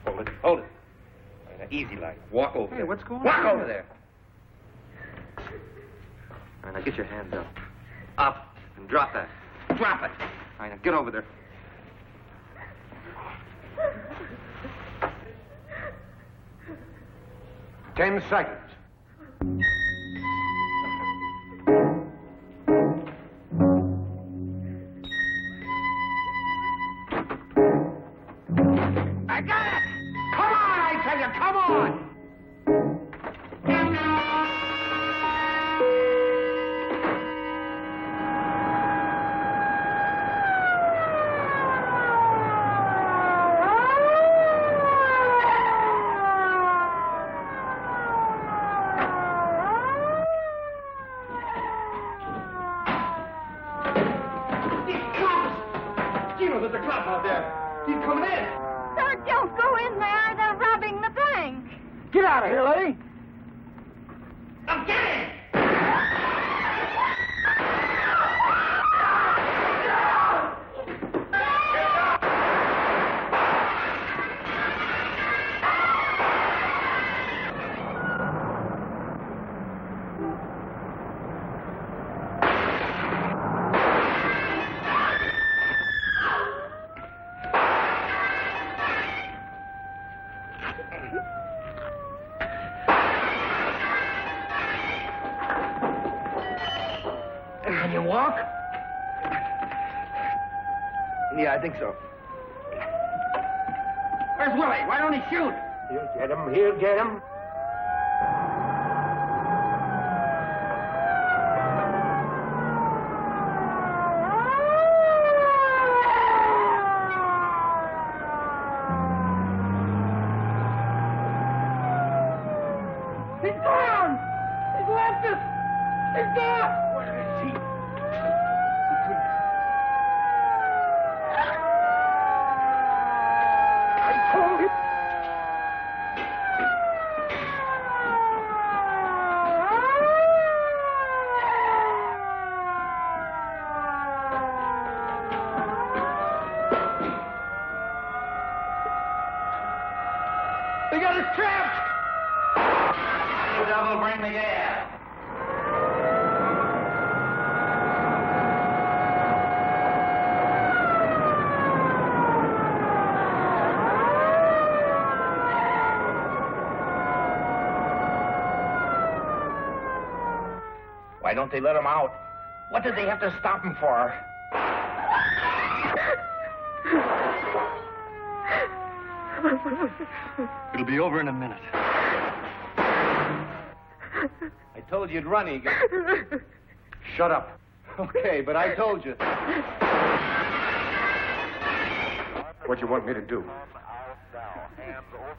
Hold it, hold it. Easy like. Walk over Hey, what's going Walk on? over there. All right, now get your hands up. Up. And drop that. Drop it. All right, now get over there. Ten seconds. Don't they let him out? What did they have to stop him for? It'll be over in a minute. I told you to run, Egan. Shut up. Okay, but I told you. What do you want me to do?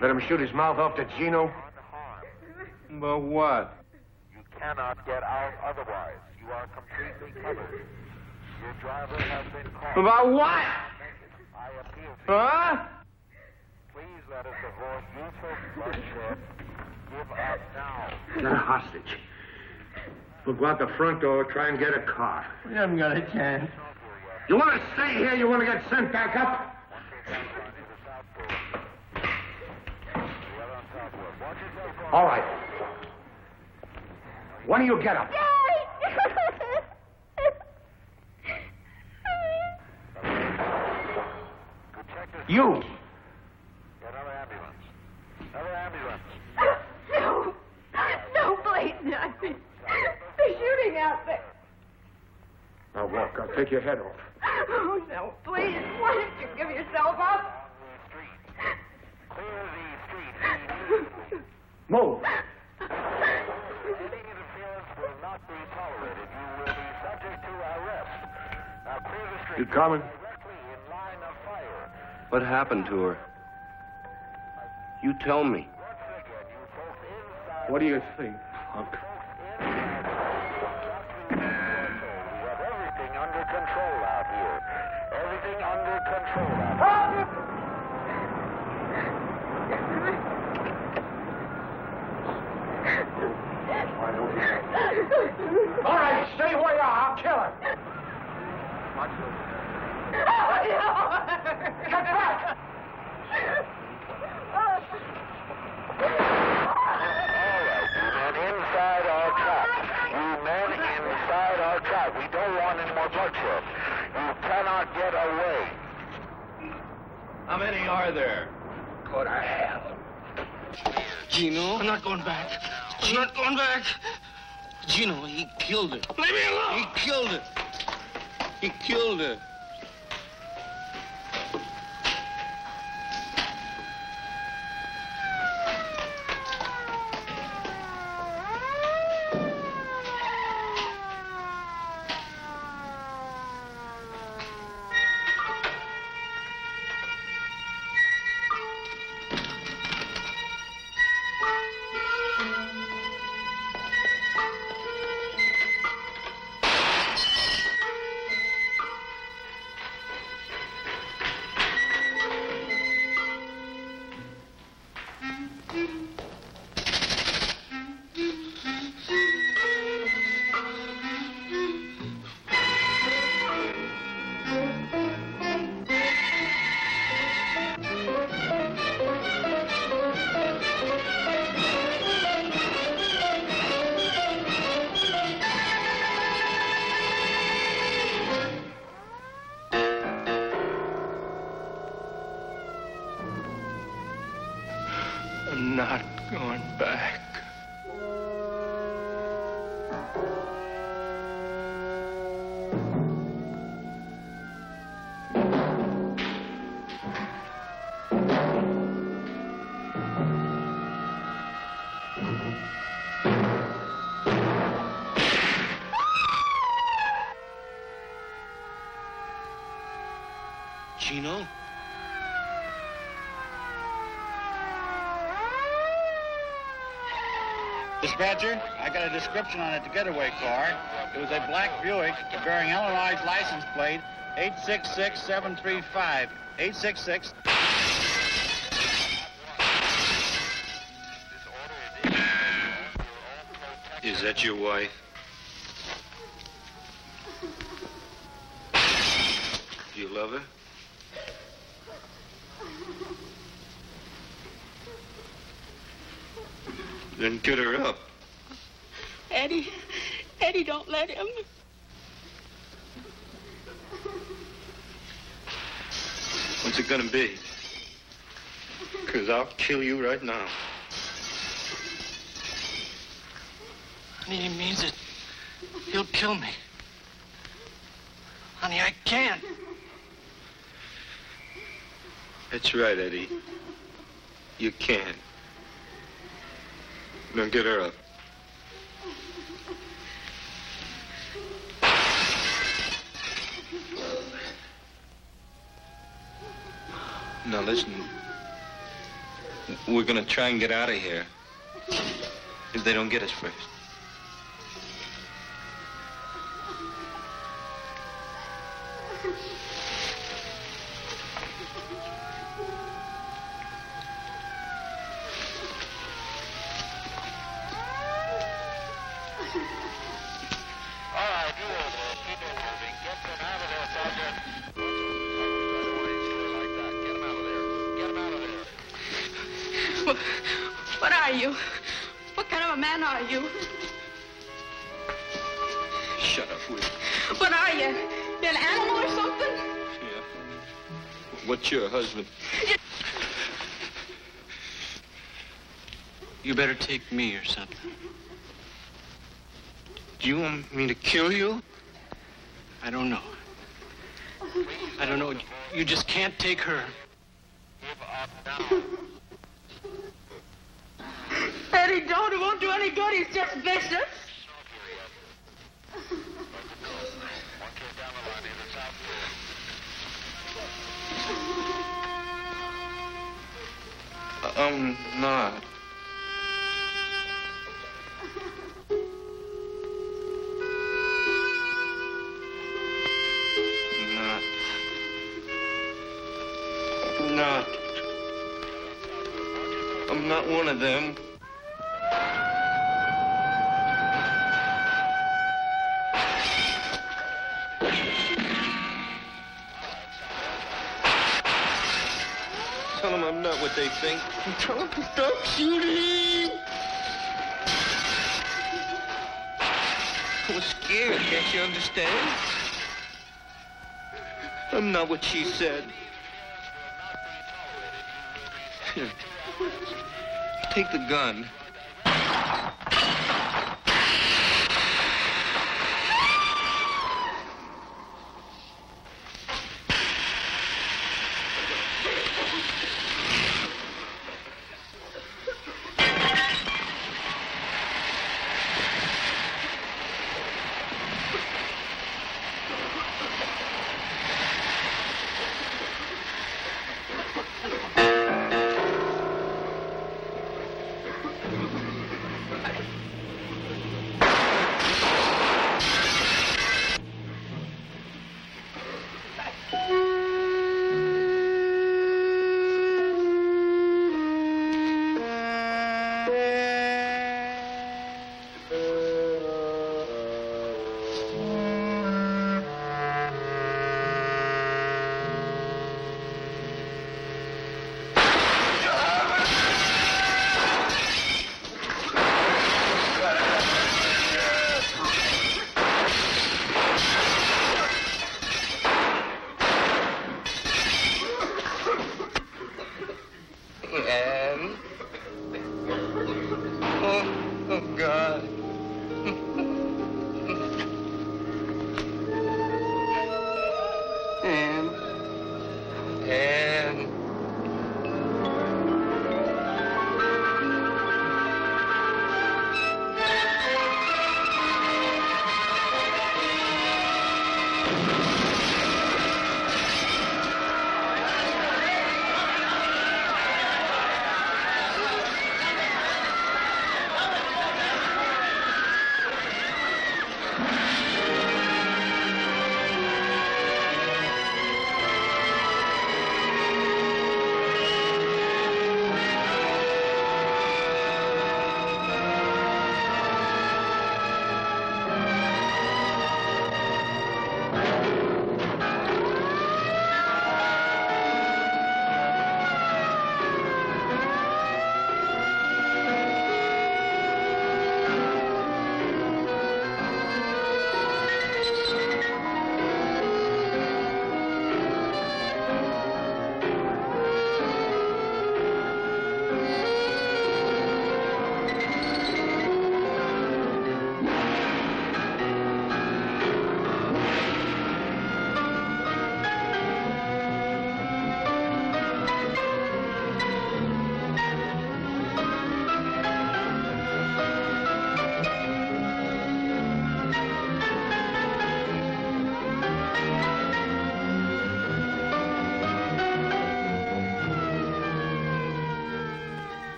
Let him shoot his mouth off to Gino? But what? You cannot get out otherwise. You are completely covered. Your driver has been caught. About what? I appeal to you. Huh? Please let us avoid useless bloodshed. Give up now. Get a hostage. We'll go out the front door, try and get a car. We haven't got a chance. You want to stay here? You want to get sent back up? All right. When do you get up? You! Another ambulance. Another ambulance. No. No, please, not. They're shooting out there. Now walk. I'll take your head off. Oh, no, please. Why don't you give yourself up? Clear the street. Move. Any interference will not be tolerated. You will be subject to arrest. Now clear the street. You coming? Directly in line of fire. What happened to her? You tell me. Once again, you folks inside. What do you think, punk? We have everything under control out here. Everything under control out here. All right, stay where you are. I'll kill her. Get back! And inside our trap. You men inside our trap. We don't want any. You cannot get away. How many are there? Go to hell. Gino? I'm not going back. I'm not going back. Gino, he killed her. Leave me alone! He killed her. He killed her. Dispatcher, I got a description on a getaway car. It was a black Buick bearing Illinois license plate 866735. 866. Is that your wife? Do you love her? Then get her up. Eddie, Eddie, don't let him. What's it gonna be? Because I'll kill you right now. Honey, he means it. He'll kill me. Honey, I can't. That's right, Eddie. You can. Now get her up. Now listen. We're gonna try and get out of here. If they don't get us first. Better take me or something. Do you want me to kill you? I don't know. I don't know. You just can't take her. Eddie, don't. It won't do any good. He's just vicious. Not what she said. Take the gun.